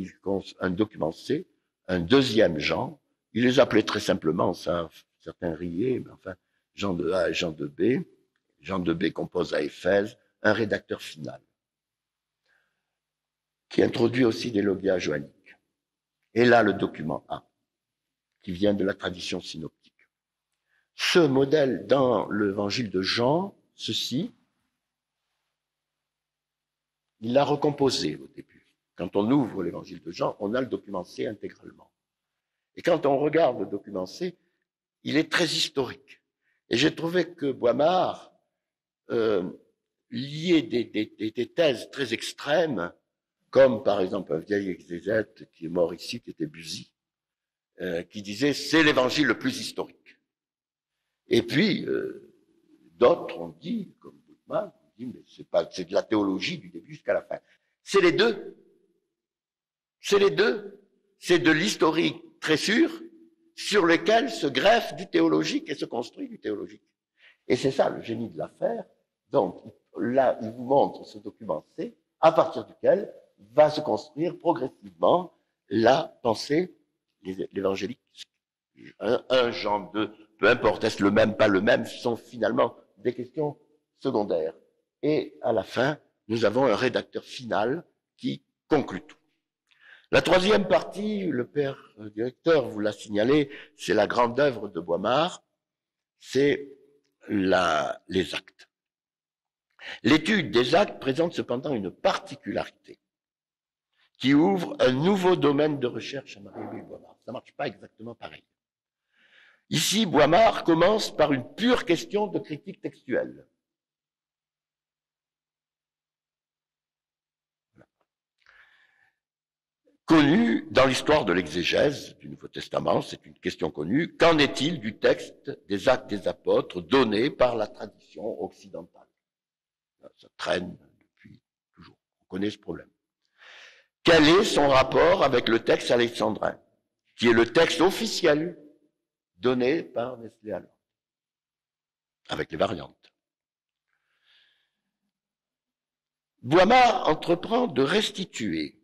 un document C, un deuxième Jean. Il les appelait très simplement, ça, certains riaient, mais enfin, Jean de A et Jean de B. Jean de B compose à Éphèse un rédacteur final, qui introduit aussi des logia joanniques. Et là, le document A, qui vient de la tradition synoptique. Ce modèle dans l'évangile de Jean, ceci, il l'a recomposé au début. Quand on ouvre l'évangile de Jean, on a le document C intégralement. Et quand on regarde le document C, il est très historique. Et j'ai trouvé que Boimard euh, liait des, thèses très extrêmes, comme par exemple un vieil exégète qui est mort ici, qui était Buzy, euh, qui disait c'est l'évangile le plus historique. Et puis euh, d'autres ont dit, comme Boimard, c'est de la théologie du début jusqu'à la fin. C'est les deux. C'est les deux. C'est de l'historique très sûr sur lequel se greffe du théologique et se construit du théologique. Et c'est ça le génie de l'affaire. Donc là, il vous montre ce document C, à partir duquel va se construire progressivement la pensée l'évangélique. Un, un Jean, deux, peu importe, est-ce le même, pas le même, sont finalement des questions secondaires. Et à la fin, nous avons un rédacteur final qui conclut tout. La troisième partie, le père directeur vous l'a signalé, c'est la grande œuvre de Boimard, c'est les actes. L'étude des actes présente cependant une particularité qui ouvre un nouveau domaine de recherche à Marie-Louise Boimard. Ça marche pas exactement pareil. Ici, Boimard commence par une pure question de critique textuelle. Connu dans l'histoire de l'exégèse du Nouveau Testament, c'est une question connue. Qu'en est-il du texte des actes des apôtres donnés par la tradition occidentale? Ça traîne depuis toujours. On connaît ce problème. Quel est son rapport avec le texte alexandrin, qui est le texte officiel donné par Nestlé avec les variantes Boimard entreprend de restituer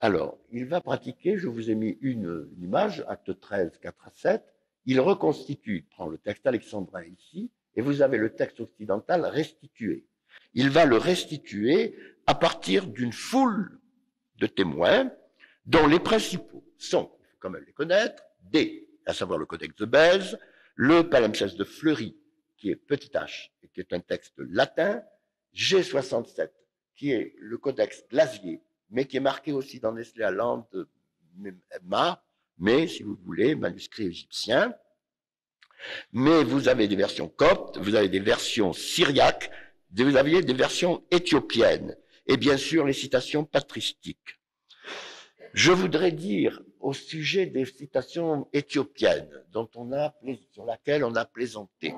alors, il va pratiquer, je vous ai mis une, image, acte 13, 4 à 7, il reconstitue, il prend le texte alexandrin ici, et vous avez le texte occidental restitué. Il va le restituer à partir d'une foule de témoins dont les principaux sont, il faut quand même les connaître, D, à savoir le codex de Bèze, le palimpseste de Fleury, qui est petit h, et qui est un texte latin, G67, qui est le codex Glasier, mais qui est marqué aussi dans Nestlé Land Ma, mais si vous voulez, manuscrit égyptien. Mais vous avez des versions coptes, vous avez des versions syriaques, vous avez des versions éthiopiennes, et bien sûr les citations patristiques. Je voudrais dire au sujet des citations éthiopiennes dont on a, sur laquelle on a plaisanté.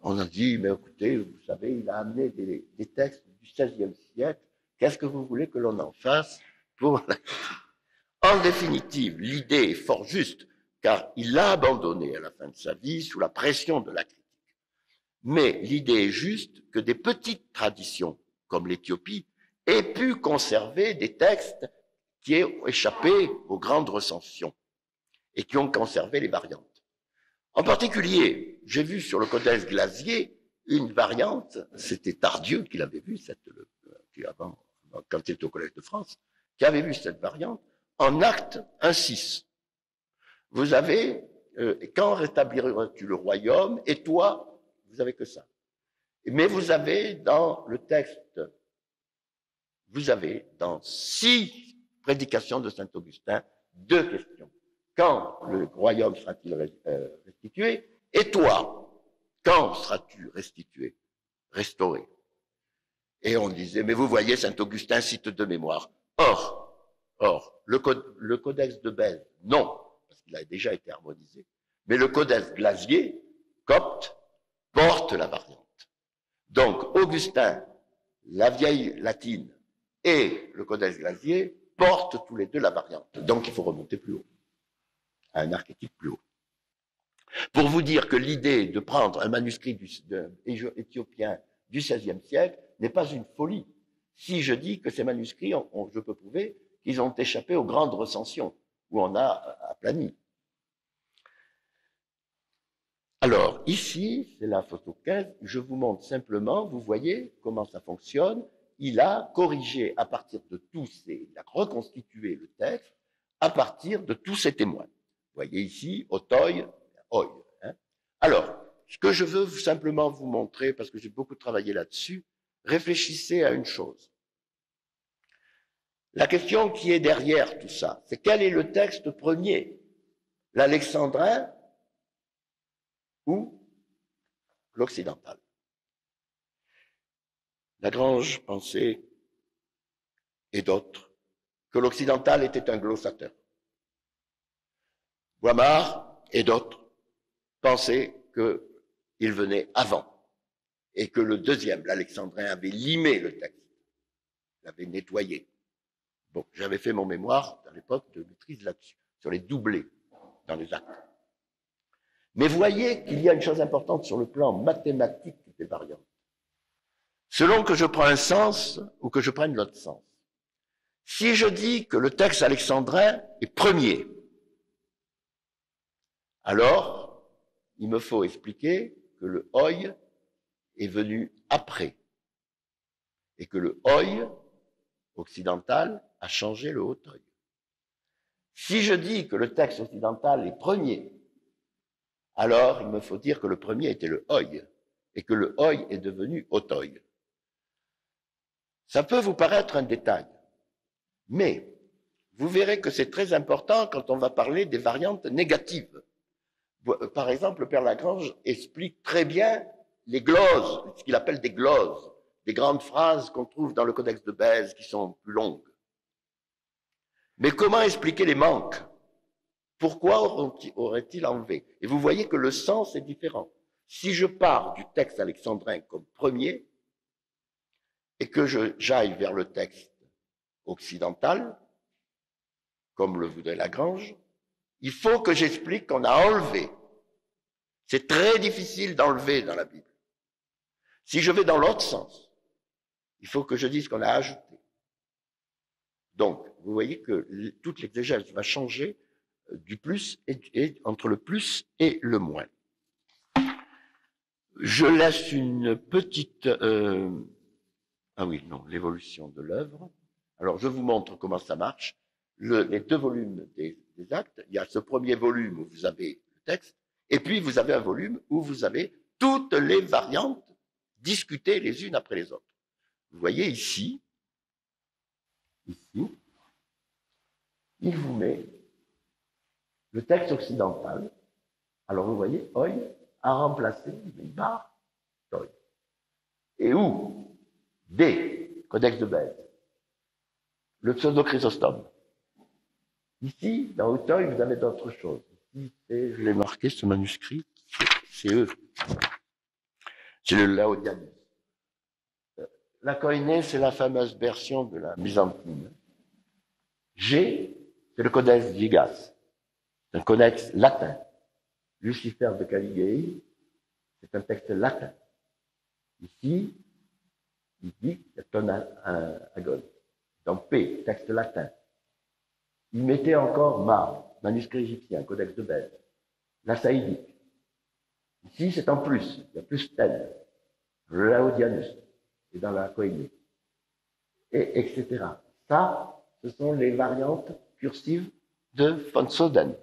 On a dit, mais écoutez, vous savez, il a amené des, des textes du XVIe siècle Qu'est-ce que vous voulez que l'on en fasse pour la En définitive, l'idée est fort juste, car il l'a abandonné à la fin de sa vie sous la pression de la critique. Mais l'idée est juste que des petites traditions, comme l'Éthiopie, aient pu conserver des textes qui ont échappé aux grandes recensions et qui ont conservé les variantes. En particulier, j'ai vu sur le codex Glasier une variante, c'était Tardieu qui l'avait vu, cette, qui avant quand il était au Collège de France, qui avait vu cette variante en acte 1.6. Vous avez, euh, quand rétabliras-tu le royaume, et toi, vous avez que ça. Mais vous avez dans le texte, vous avez dans six prédications de Saint Augustin deux questions. Quand le royaume sera-t-il euh, restitué? Et toi, quand seras-tu restitué, restauré et on disait, mais vous voyez, Saint-Augustin cite de mémoire. Or, or, le, codex de Bèze, non, parce qu'il a déjà été harmonisé. Mais le codex Glasier, copte, porte la variante. Donc, Augustin, la vieille latine et le codex Glasier portent tous les deux la variante. Donc, il faut remonter plus haut, à un archétype plus haut. Pour vous dire que l'idée de prendre un manuscrit éthiopien du XVIe siècle n'est pas une folie. Si je dis que ces manuscrits, je peux prouver qu'ils ont échappé aux grandes recensions, où on a aplani. Alors, ici, c'est la photo 15, je vous montre simplement, vous voyez comment ça fonctionne. Il a corrigé à partir de tous ces, il a reconstitué le texte à partir de tous ces témoins. Vous voyez ici, Otoy, Oy. Hein. Alors, ce que je veux simplement vous montrer, parce que j'ai beaucoup travaillé là-dessus, réfléchissez à une chose. La question qui est derrière tout ça, c'est quel est le texte premier? L'alexandrin ou l'occidental? Lagrange pensait, et d'autres, que l'occidental était un glossateur. Boimard et d'autres pensaient qu'il venait avant et que le deuxième, l'alexandrin, avait limé le texte, l'avait nettoyé. Bon, j'avais fait mon mémoire à l'époque de maîtrise là-dessus, sur les doublés dans les actes. Mais voyez qu'il y a une chose importante sur le plan mathématique des variantes. Selon que je prends un sens ou que je prenne l'autre sens. Si je dis que le texte alexandrin est premier, alors il me faut expliquer que le oi est venu après et que le oi occidental a changé le haut. Si je dis que le texte occidental est premier, alors il me faut dire que le premier était le oi et que le oi est devenu oi. Ça peut vous paraître un détail, mais vous verrez que c'est très important quand on va parler des variantes négatives. Par exemple, le Père Lagrange explique très bien les gloses, ce qu'il appelle des gloses, des grandes phrases qu'on trouve dans le Codex de Bèze qui sont plus longues. Mais comment expliquer les manques? Pourquoi aurait-il enlevé? Et vous voyez que le sens est différent. Si je pars du texte alexandrin comme premier et que j'aille vers le texte occidental, comme le voudrait Lagrange, il faut que j'explique qu'on a enlevé. C'est très difficile d'enlever dans la Bible. Si je vais dans l'autre sens, il faut que je dise qu'on a ajouté. Donc, vous voyez que toute l'exégèse va changer euh, du plus et, entre le plus et le moins. Je laisse une petite euh, ah oui non l'évolution de l'œuvre. Alors je vous montre comment ça marche. Le, les deux volumes des, actes. Il y a ce premier volume où vous avez le texte, et puis vous avez un volume où vous avez toutes les variantes discutées les unes après les autres. Vous voyez ici, ici, il vous met le texte occidental. Alors vous voyez, oi a remplacé barre toi. Et où? D, Codex de Bèze, le pseudo-Chrysostome. Ici, dans Auteuil, vous avez d'autres choses. Ici, je l'ai marqué, ce manuscrit, c'est eux. C'est le Laodianus. La koiné, c'est la fameuse version de la byzantine. G, c'est le codex Gigas. Un codex latin. Lucifer de Caligari, c'est un texte latin. Ici, il dit agone. Dans P, texte latin. Il mettait encore Mar, manuscrit égyptien, codex de Bèze. La saïdique. Ici, c'est en plus. Il y a plus tel. Laodianus et dans la coïnée. Et etc. Ça, ce sont les variantes cursives de von Soden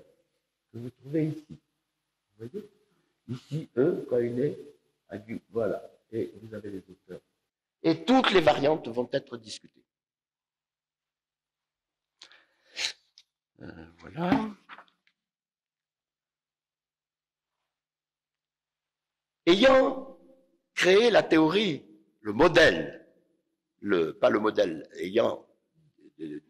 que vous trouvez ici. Vous voyez? Ici, E, coïnée, agu, voilà. Et vous avez les auteurs. Et toutes les variantes vont être discutées. Euh, voilà. Ayant créé la théorie le modèle, le, pas le modèle ayant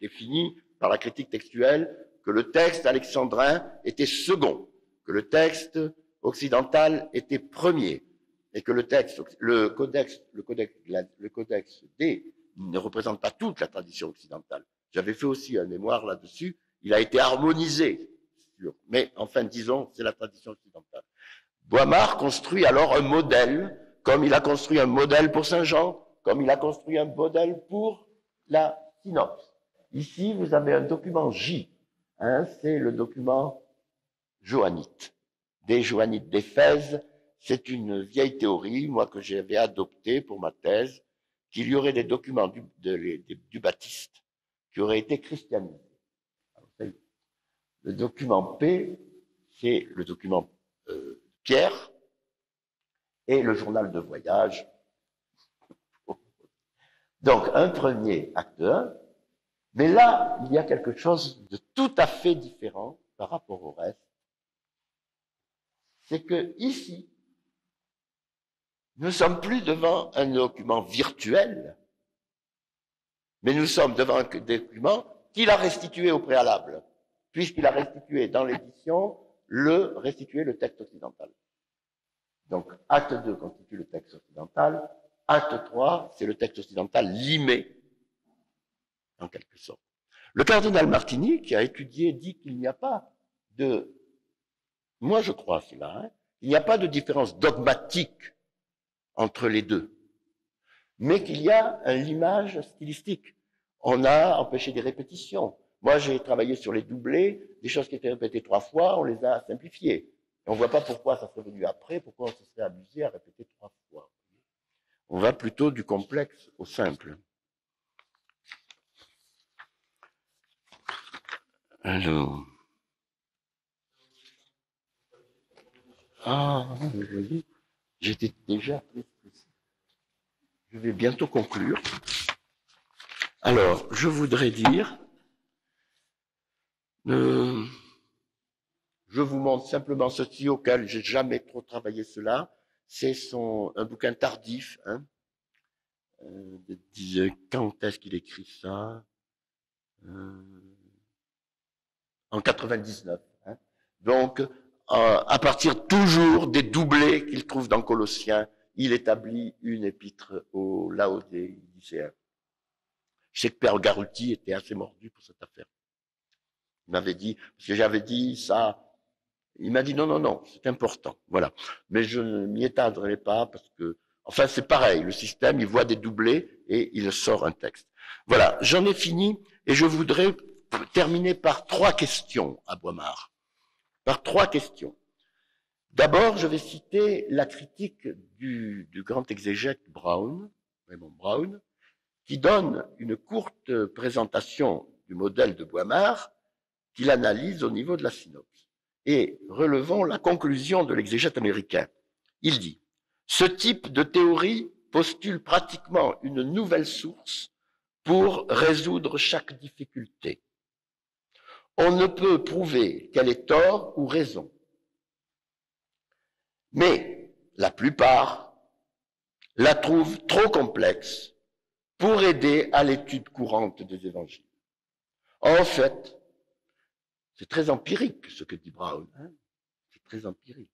défini par la critique textuelle que le texte alexandrin était second, que le texte occidental était premier, et que le texte, le codex, le codex, le codex D ne représente pas toute la tradition occidentale. J'avais fait aussi un mémoire là-dessus. Il a été harmonisé, mais enfin, disons, c'est la tradition occidentale. Boimard construit alors un modèle comme il a construit un modèle pour Saint-Jean, comme il a construit un modèle pour la synopse. Ici, vous avez un document J. Hein, c'est le document joannite, des joannites d'Éphèse. C'est une vieille théorie, moi, que j'avais adoptée pour ma thèse, qu'il y aurait des documents du, Baptiste qui auraient été christianisés. le document P, c'est le document euh, Pierre, et le journal de voyage. Donc, un premier acte 1, mais là, il y a quelque chose de tout à fait différent par rapport au reste, c'est que ici, nous ne sommes plus devant un document virtuel, mais nous sommes devant un document qu'il a restitué au préalable, puisqu'il a restitué dans l'édition le restitué le texte occidental. Donc, acte 2 constitue le texte occidental, acte 3, c'est le texte occidental limé, en quelque sorte. Le cardinal Martini, qui a étudié, dit qu'il n'y a pas de, moi je crois cela, hein, il n'y a pas de différence dogmatique entre les deux, mais qu'il y a un limage stylistique. On a empêché des répétitions. Moi, j'ai travaillé sur les doublés, des choses qui étaient répétées trois fois, on les a simplifiées. on ne voit pas pourquoi ça serait venu après, pourquoi on se serait amusé à répéter trois fois. On va plutôt du complexe au simple. Alors. Ah, vous voyez, j'étais déjà Je vais bientôt conclure. Alors, je voudrais dire, euh, je vous montre simplement ceci auquel j'ai jamais trop travaillé cela. C'est un bouquin tardif. Hein, euh, quand est-ce qu'il écrit ça? Euh, En 99. Hein. Donc, à partir toujours des doublés qu'il trouve dans Colossiens, il établit une épître au Laodicéen. Je sais que Père Garuti était assez mordu pour cette affaire. Il m'avait dit, parce que j'avais dit ça, il m'a dit non, non, non, c'est important. Voilà. Mais je ne m'y étendrai pas parce que, enfin, c'est pareil. Le système, il voit des doublés et il sort un texte. Voilà. J'en ai fini et je voudrais terminer par trois questions à Boimard. Par trois questions. D'abord, je vais citer la critique du, du grand exégète Brown, Raymond Brown, qui donne une courte présentation du modèle de Boimard qu'il analyse au niveau de la synopse. Et relevons la conclusion de l'exégète américain. Il dit, ce type de théorie postule pratiquement une nouvelle source pour résoudre chaque difficulté. On ne peut prouver qu'elle est tort ou raison. Mais la plupart la trouvent trop complexe pour aider à l'étude courante des évangiles. En fait, c'est très empirique ce que dit Brown. Hein c'est très empirique.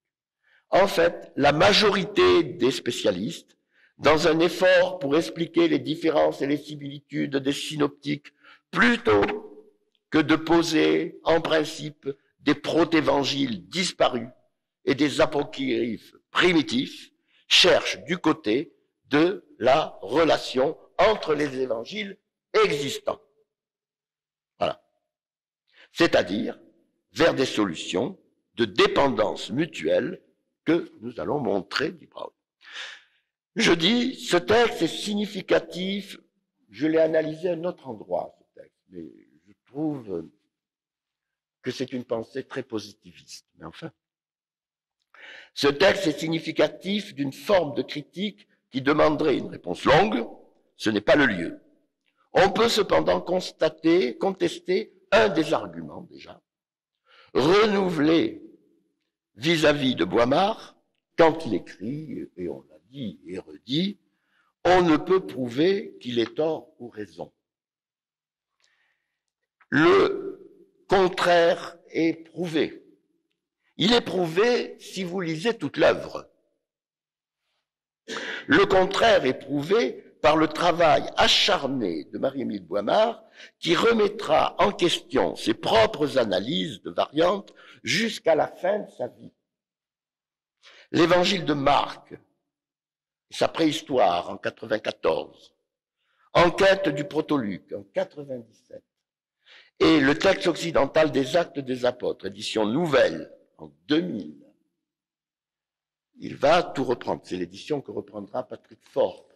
En fait, la majorité des spécialistes, dans un effort pour expliquer les différences et les similitudes des synoptiques, plutôt que de poser en principe des protévangiles disparus et des apocryphes primitifs, cherchent du côté de la relation entre les évangiles existants. C'est-à-dire vers des solutions de dépendance mutuelle que nous allons montrer du Brown. Je dis, ce texte est significatif, je l'ai analysé à un autre endroit, ce texte, mais je trouve que c'est une pensée très positiviste. Mais enfin, ce texte est significatif d'une forme de critique qui demanderait une réponse longue, ce n'est pas le lieu. On peut cependant constater, contester un des arguments déjà, renouvelé vis-à-vis de Boimard quand il écrit, et on l'a dit et redit, on ne peut prouver qu'il est tort ou raison. Le contraire est prouvé. Il est prouvé si vous lisez toute l'œuvre. Le contraire est prouvé par le travail acharné de Marie-Émile Boimard, qui remettra en question ses propres analyses de variantes jusqu'à la fin de sa vie. L'évangile de Marc, sa préhistoire en 94, enquête du protoluc en 97, et le texte occidental des actes des apôtres, édition nouvelle en 2000, il va tout reprendre. C'est l'édition que reprendra Patrick Fort,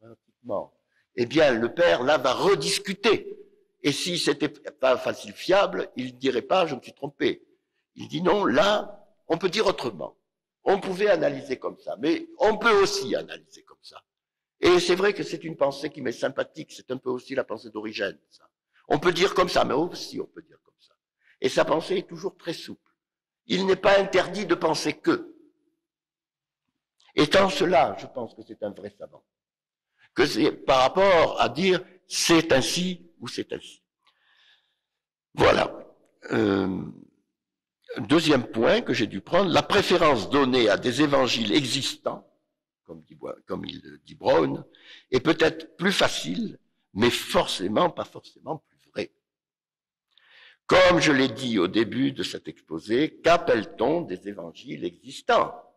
pratiquement. Eh bien, le père, là, va rediscuter. Et si c'était pas facile fiable, il dirait pas, je me suis trompé. Il dit non, là, on peut dire autrement. On pouvait analyser comme ça, mais on peut aussi analyser comme ça. Et c'est vrai que c'est une pensée qui m'est sympathique, c'est un peu aussi la pensée d'origine, ça. On peut dire comme ça, mais aussi on peut dire comme ça. Et sa pensée est toujours très souple. Il n'est pas interdit de penser que. Étant cela, je pense que c'est un vrai savant. Que c'est par rapport à dire c'est ainsi ou c'est ainsi. Voilà. Euh, deuxième point que j'ai dû prendre, la préférence donnée à des évangiles existants, comme, dit, comme il dit Brown, est peut-être plus facile, mais forcément pas forcément plus vrai. Comme je l'ai dit au début de cet exposé, qu'appelle-t-on des évangiles existants?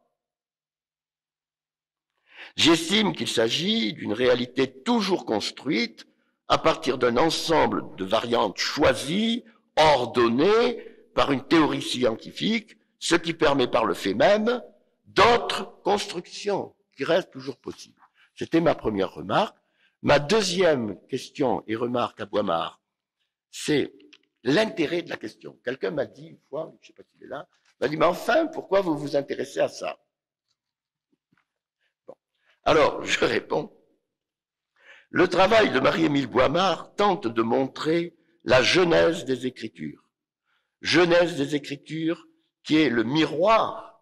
J'estime qu'il s'agit d'une réalité toujours construite à partir d'un ensemble de variantes choisies, ordonnées par une théorie scientifique, ce qui permet par le fait même d'autres constructions qui restent toujours possibles. C'était ma première remarque. Ma deuxième question et remarque à Boimard, c'est l'intérêt de la question. Quelqu'un m'a dit une fois, je ne sais pas s'il est là, m'a dit, mais enfin, pourquoi vous vous intéressez à ça? Alors, je réponds, le travail de Marie-Émile Boimard tente de montrer la genèse des Écritures. Genèse des Écritures qui est le miroir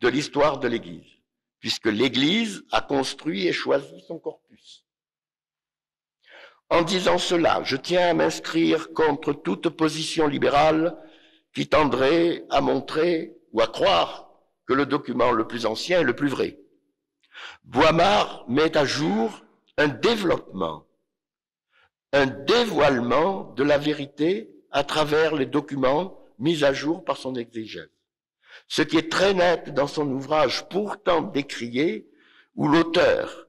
de l'histoire de l'Église, puisque l'Église a construit et choisi son corpus. En disant cela, je tiens à m'inscrire contre toute position libérale qui tendrait à montrer ou à croire que le document le plus ancien est le plus vrai. Boimard met à jour un développement, un dévoilement de la vérité à travers les documents mis à jour par son exégèse. Ce qui est très net dans son ouvrage pourtant décrié, où l'auteur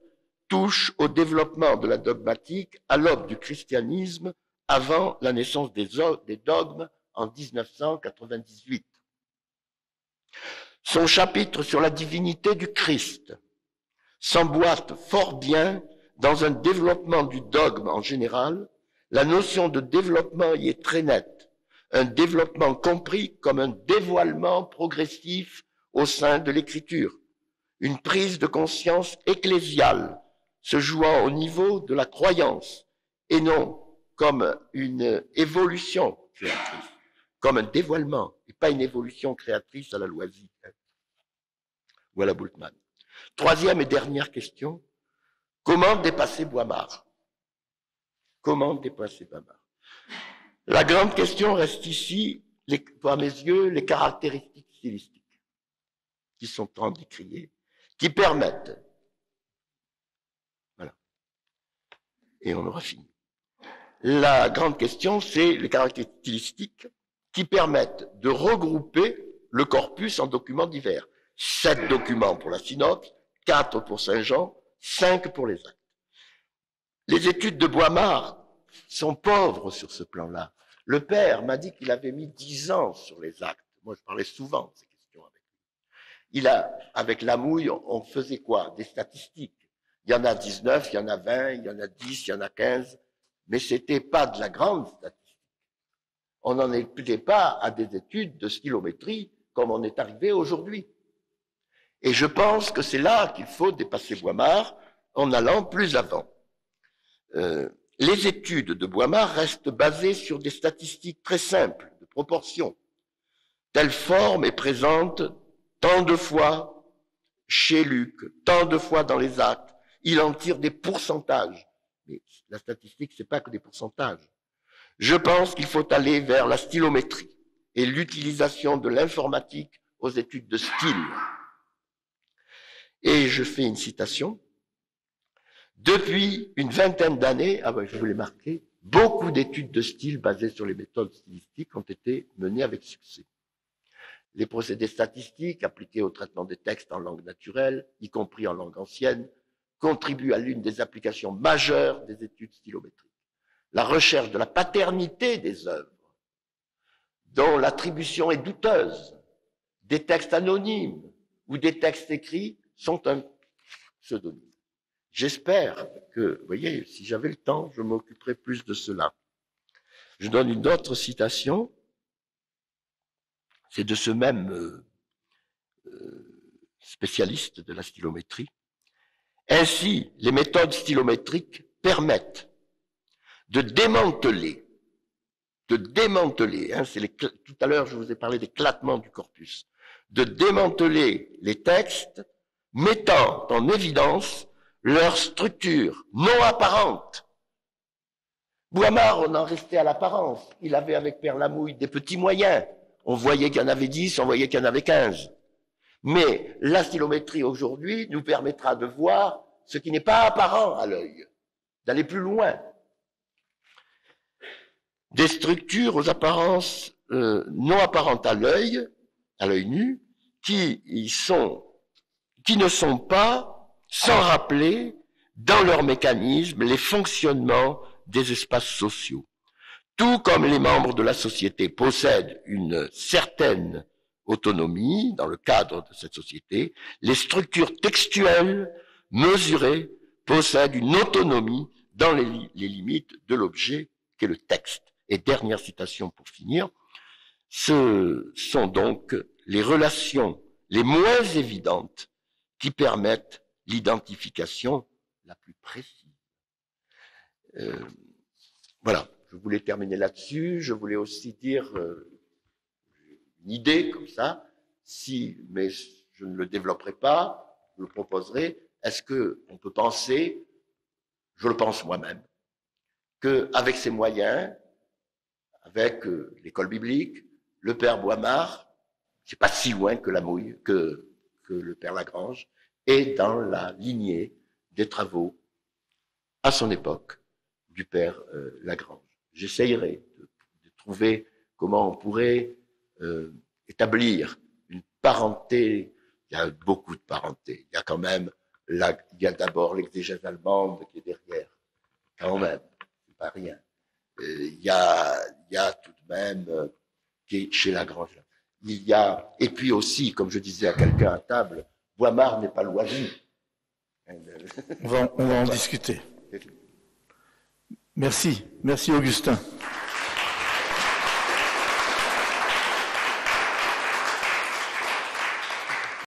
touche au développement de la dogmatique à l'aube du christianisme avant la naissance des, des dogmes en 1998. Son chapitre sur la divinité du Christ s'emboîte fort bien dans un développement du dogme en général, la notion de développement y est très nette. Un développement compris comme un dévoilement progressif au sein de l'écriture. Une prise de conscience ecclésiale se jouant au niveau de la croyance et non comme une évolution créatrice, comme un dévoilement et pas une évolution créatrice à la loisir. Voilà Bultmann. Troisième et dernière question, Comment dépasser Boimard Comment dépasser Boimard La grande question reste ici, les, à mes yeux, les caractéristiques stylistiques qui sont en décriées, qui permettent. Voilà. Et on aura fini. La grande question, c'est les caractéristiques stylistiques qui permettent de regrouper le corpus en documents divers. Sept documents pour la synopse, quatre pour Saint Jean, cinq pour les actes. Les études de Boimard sont pauvres sur ce plan-là. Le père m'a dit qu'il avait mis dix ans sur les actes. Moi, je parlais souvent de ces questions avec lui. Il a, avec la mouille, on faisait quoi? Des statistiques. Il y en a 19, il y en a 20, il y en a 10, il y en a 15, mais c'était pas de la grande statistique. On n'en était pas à des études de stylométrie comme on est arrivé aujourd'hui. Et je pense que c'est là qu'il faut dépasser Boimard en allant plus avant. Euh, les études de Boimard restent basées sur des statistiques très simples, de proportion. Telle forme est présente tant de fois chez Luc, tant de fois dans les actes. Il en tire des pourcentages. Mais la statistique, c'est pas que des pourcentages. Je pense qu'il faut aller vers la stylométrie et l'utilisation de l'informatique aux études de style. Et je fais une citation. Depuis une vingtaine d'années, ah ben, je voulais marquer, beaucoup d'études de style basées sur les méthodes stylistiques ont été menées avec succès. Les procédés statistiques appliqués au traitement des textes en langue naturelle, y compris en langue ancienne, contribuent à l'une des applications majeures des études stylométriques. La recherche de la paternité des œuvres, dont l'attribution est douteuse, des textes anonymes ou des textes écrits sont un pseudonyme. J'espère que, vous voyez, si j'avais le temps, je m'occuperais plus de cela. Je donne une autre citation. C'est de ce même euh, euh, spécialiste de la stylométrie. Ainsi, les méthodes stylométriques permettent de démanteler, de démanteler, hein, tout à l'heure je vous ai parlé d'éclatement du corpus, de démanteler les textes mettant en évidence leur structure non apparente. Boimard, on en restait à l'apparence. Il avait avec Père Lamouille des petits moyens. On voyait qu'il y en avait 10, on voyait qu'il y en avait 15. Mais la stylométrie aujourd'hui nous permettra de voir ce qui n'est pas apparent à l'œil, d'aller plus loin. Des structures aux apparences euh, non apparentes à l'œil, à l'œil nu, qui y sont, qui ne sont pas, sans rappeler, dans leur mécanisme, les fonctionnements des espaces sociaux. Tout comme les membres de la société possèdent une certaine autonomie dans le cadre de cette société, les structures textuelles mesurées possèdent une autonomie dans les, les limites de l'objet qu'est le texte. Et dernière citation pour finir, ce sont donc les relations les moins évidentes qui permettent l'identification la plus précise. Euh, voilà, je voulais terminer là-dessus. Je voulais aussi dire euh, une idée comme ça, si, mais je ne le développerai pas, je le proposerai. Est-ce que on peut penser, je le pense moi-même, qu'avec ces moyens, avec euh, l'école biblique, le père Boimard, c'est pas si loin que la mouille, que, que le père Lagrange, est dans la lignée des travaux à son époque du père euh, Lagrange. J'essayerai de, trouver comment on pourrait euh, établir une parenté. Il y a beaucoup de parenté. Il y a quand même la, il y a d'abord l'exégèse allemande qui est derrière. Quand même, pas rien. Euh, il y a, il y a tout de même qui est chez Lagrange. Il y a, et puis aussi, comme je disais à quelqu'un à table, Boimard n'est pas loisir. On va, on va en discuter. Merci. Merci Augustin.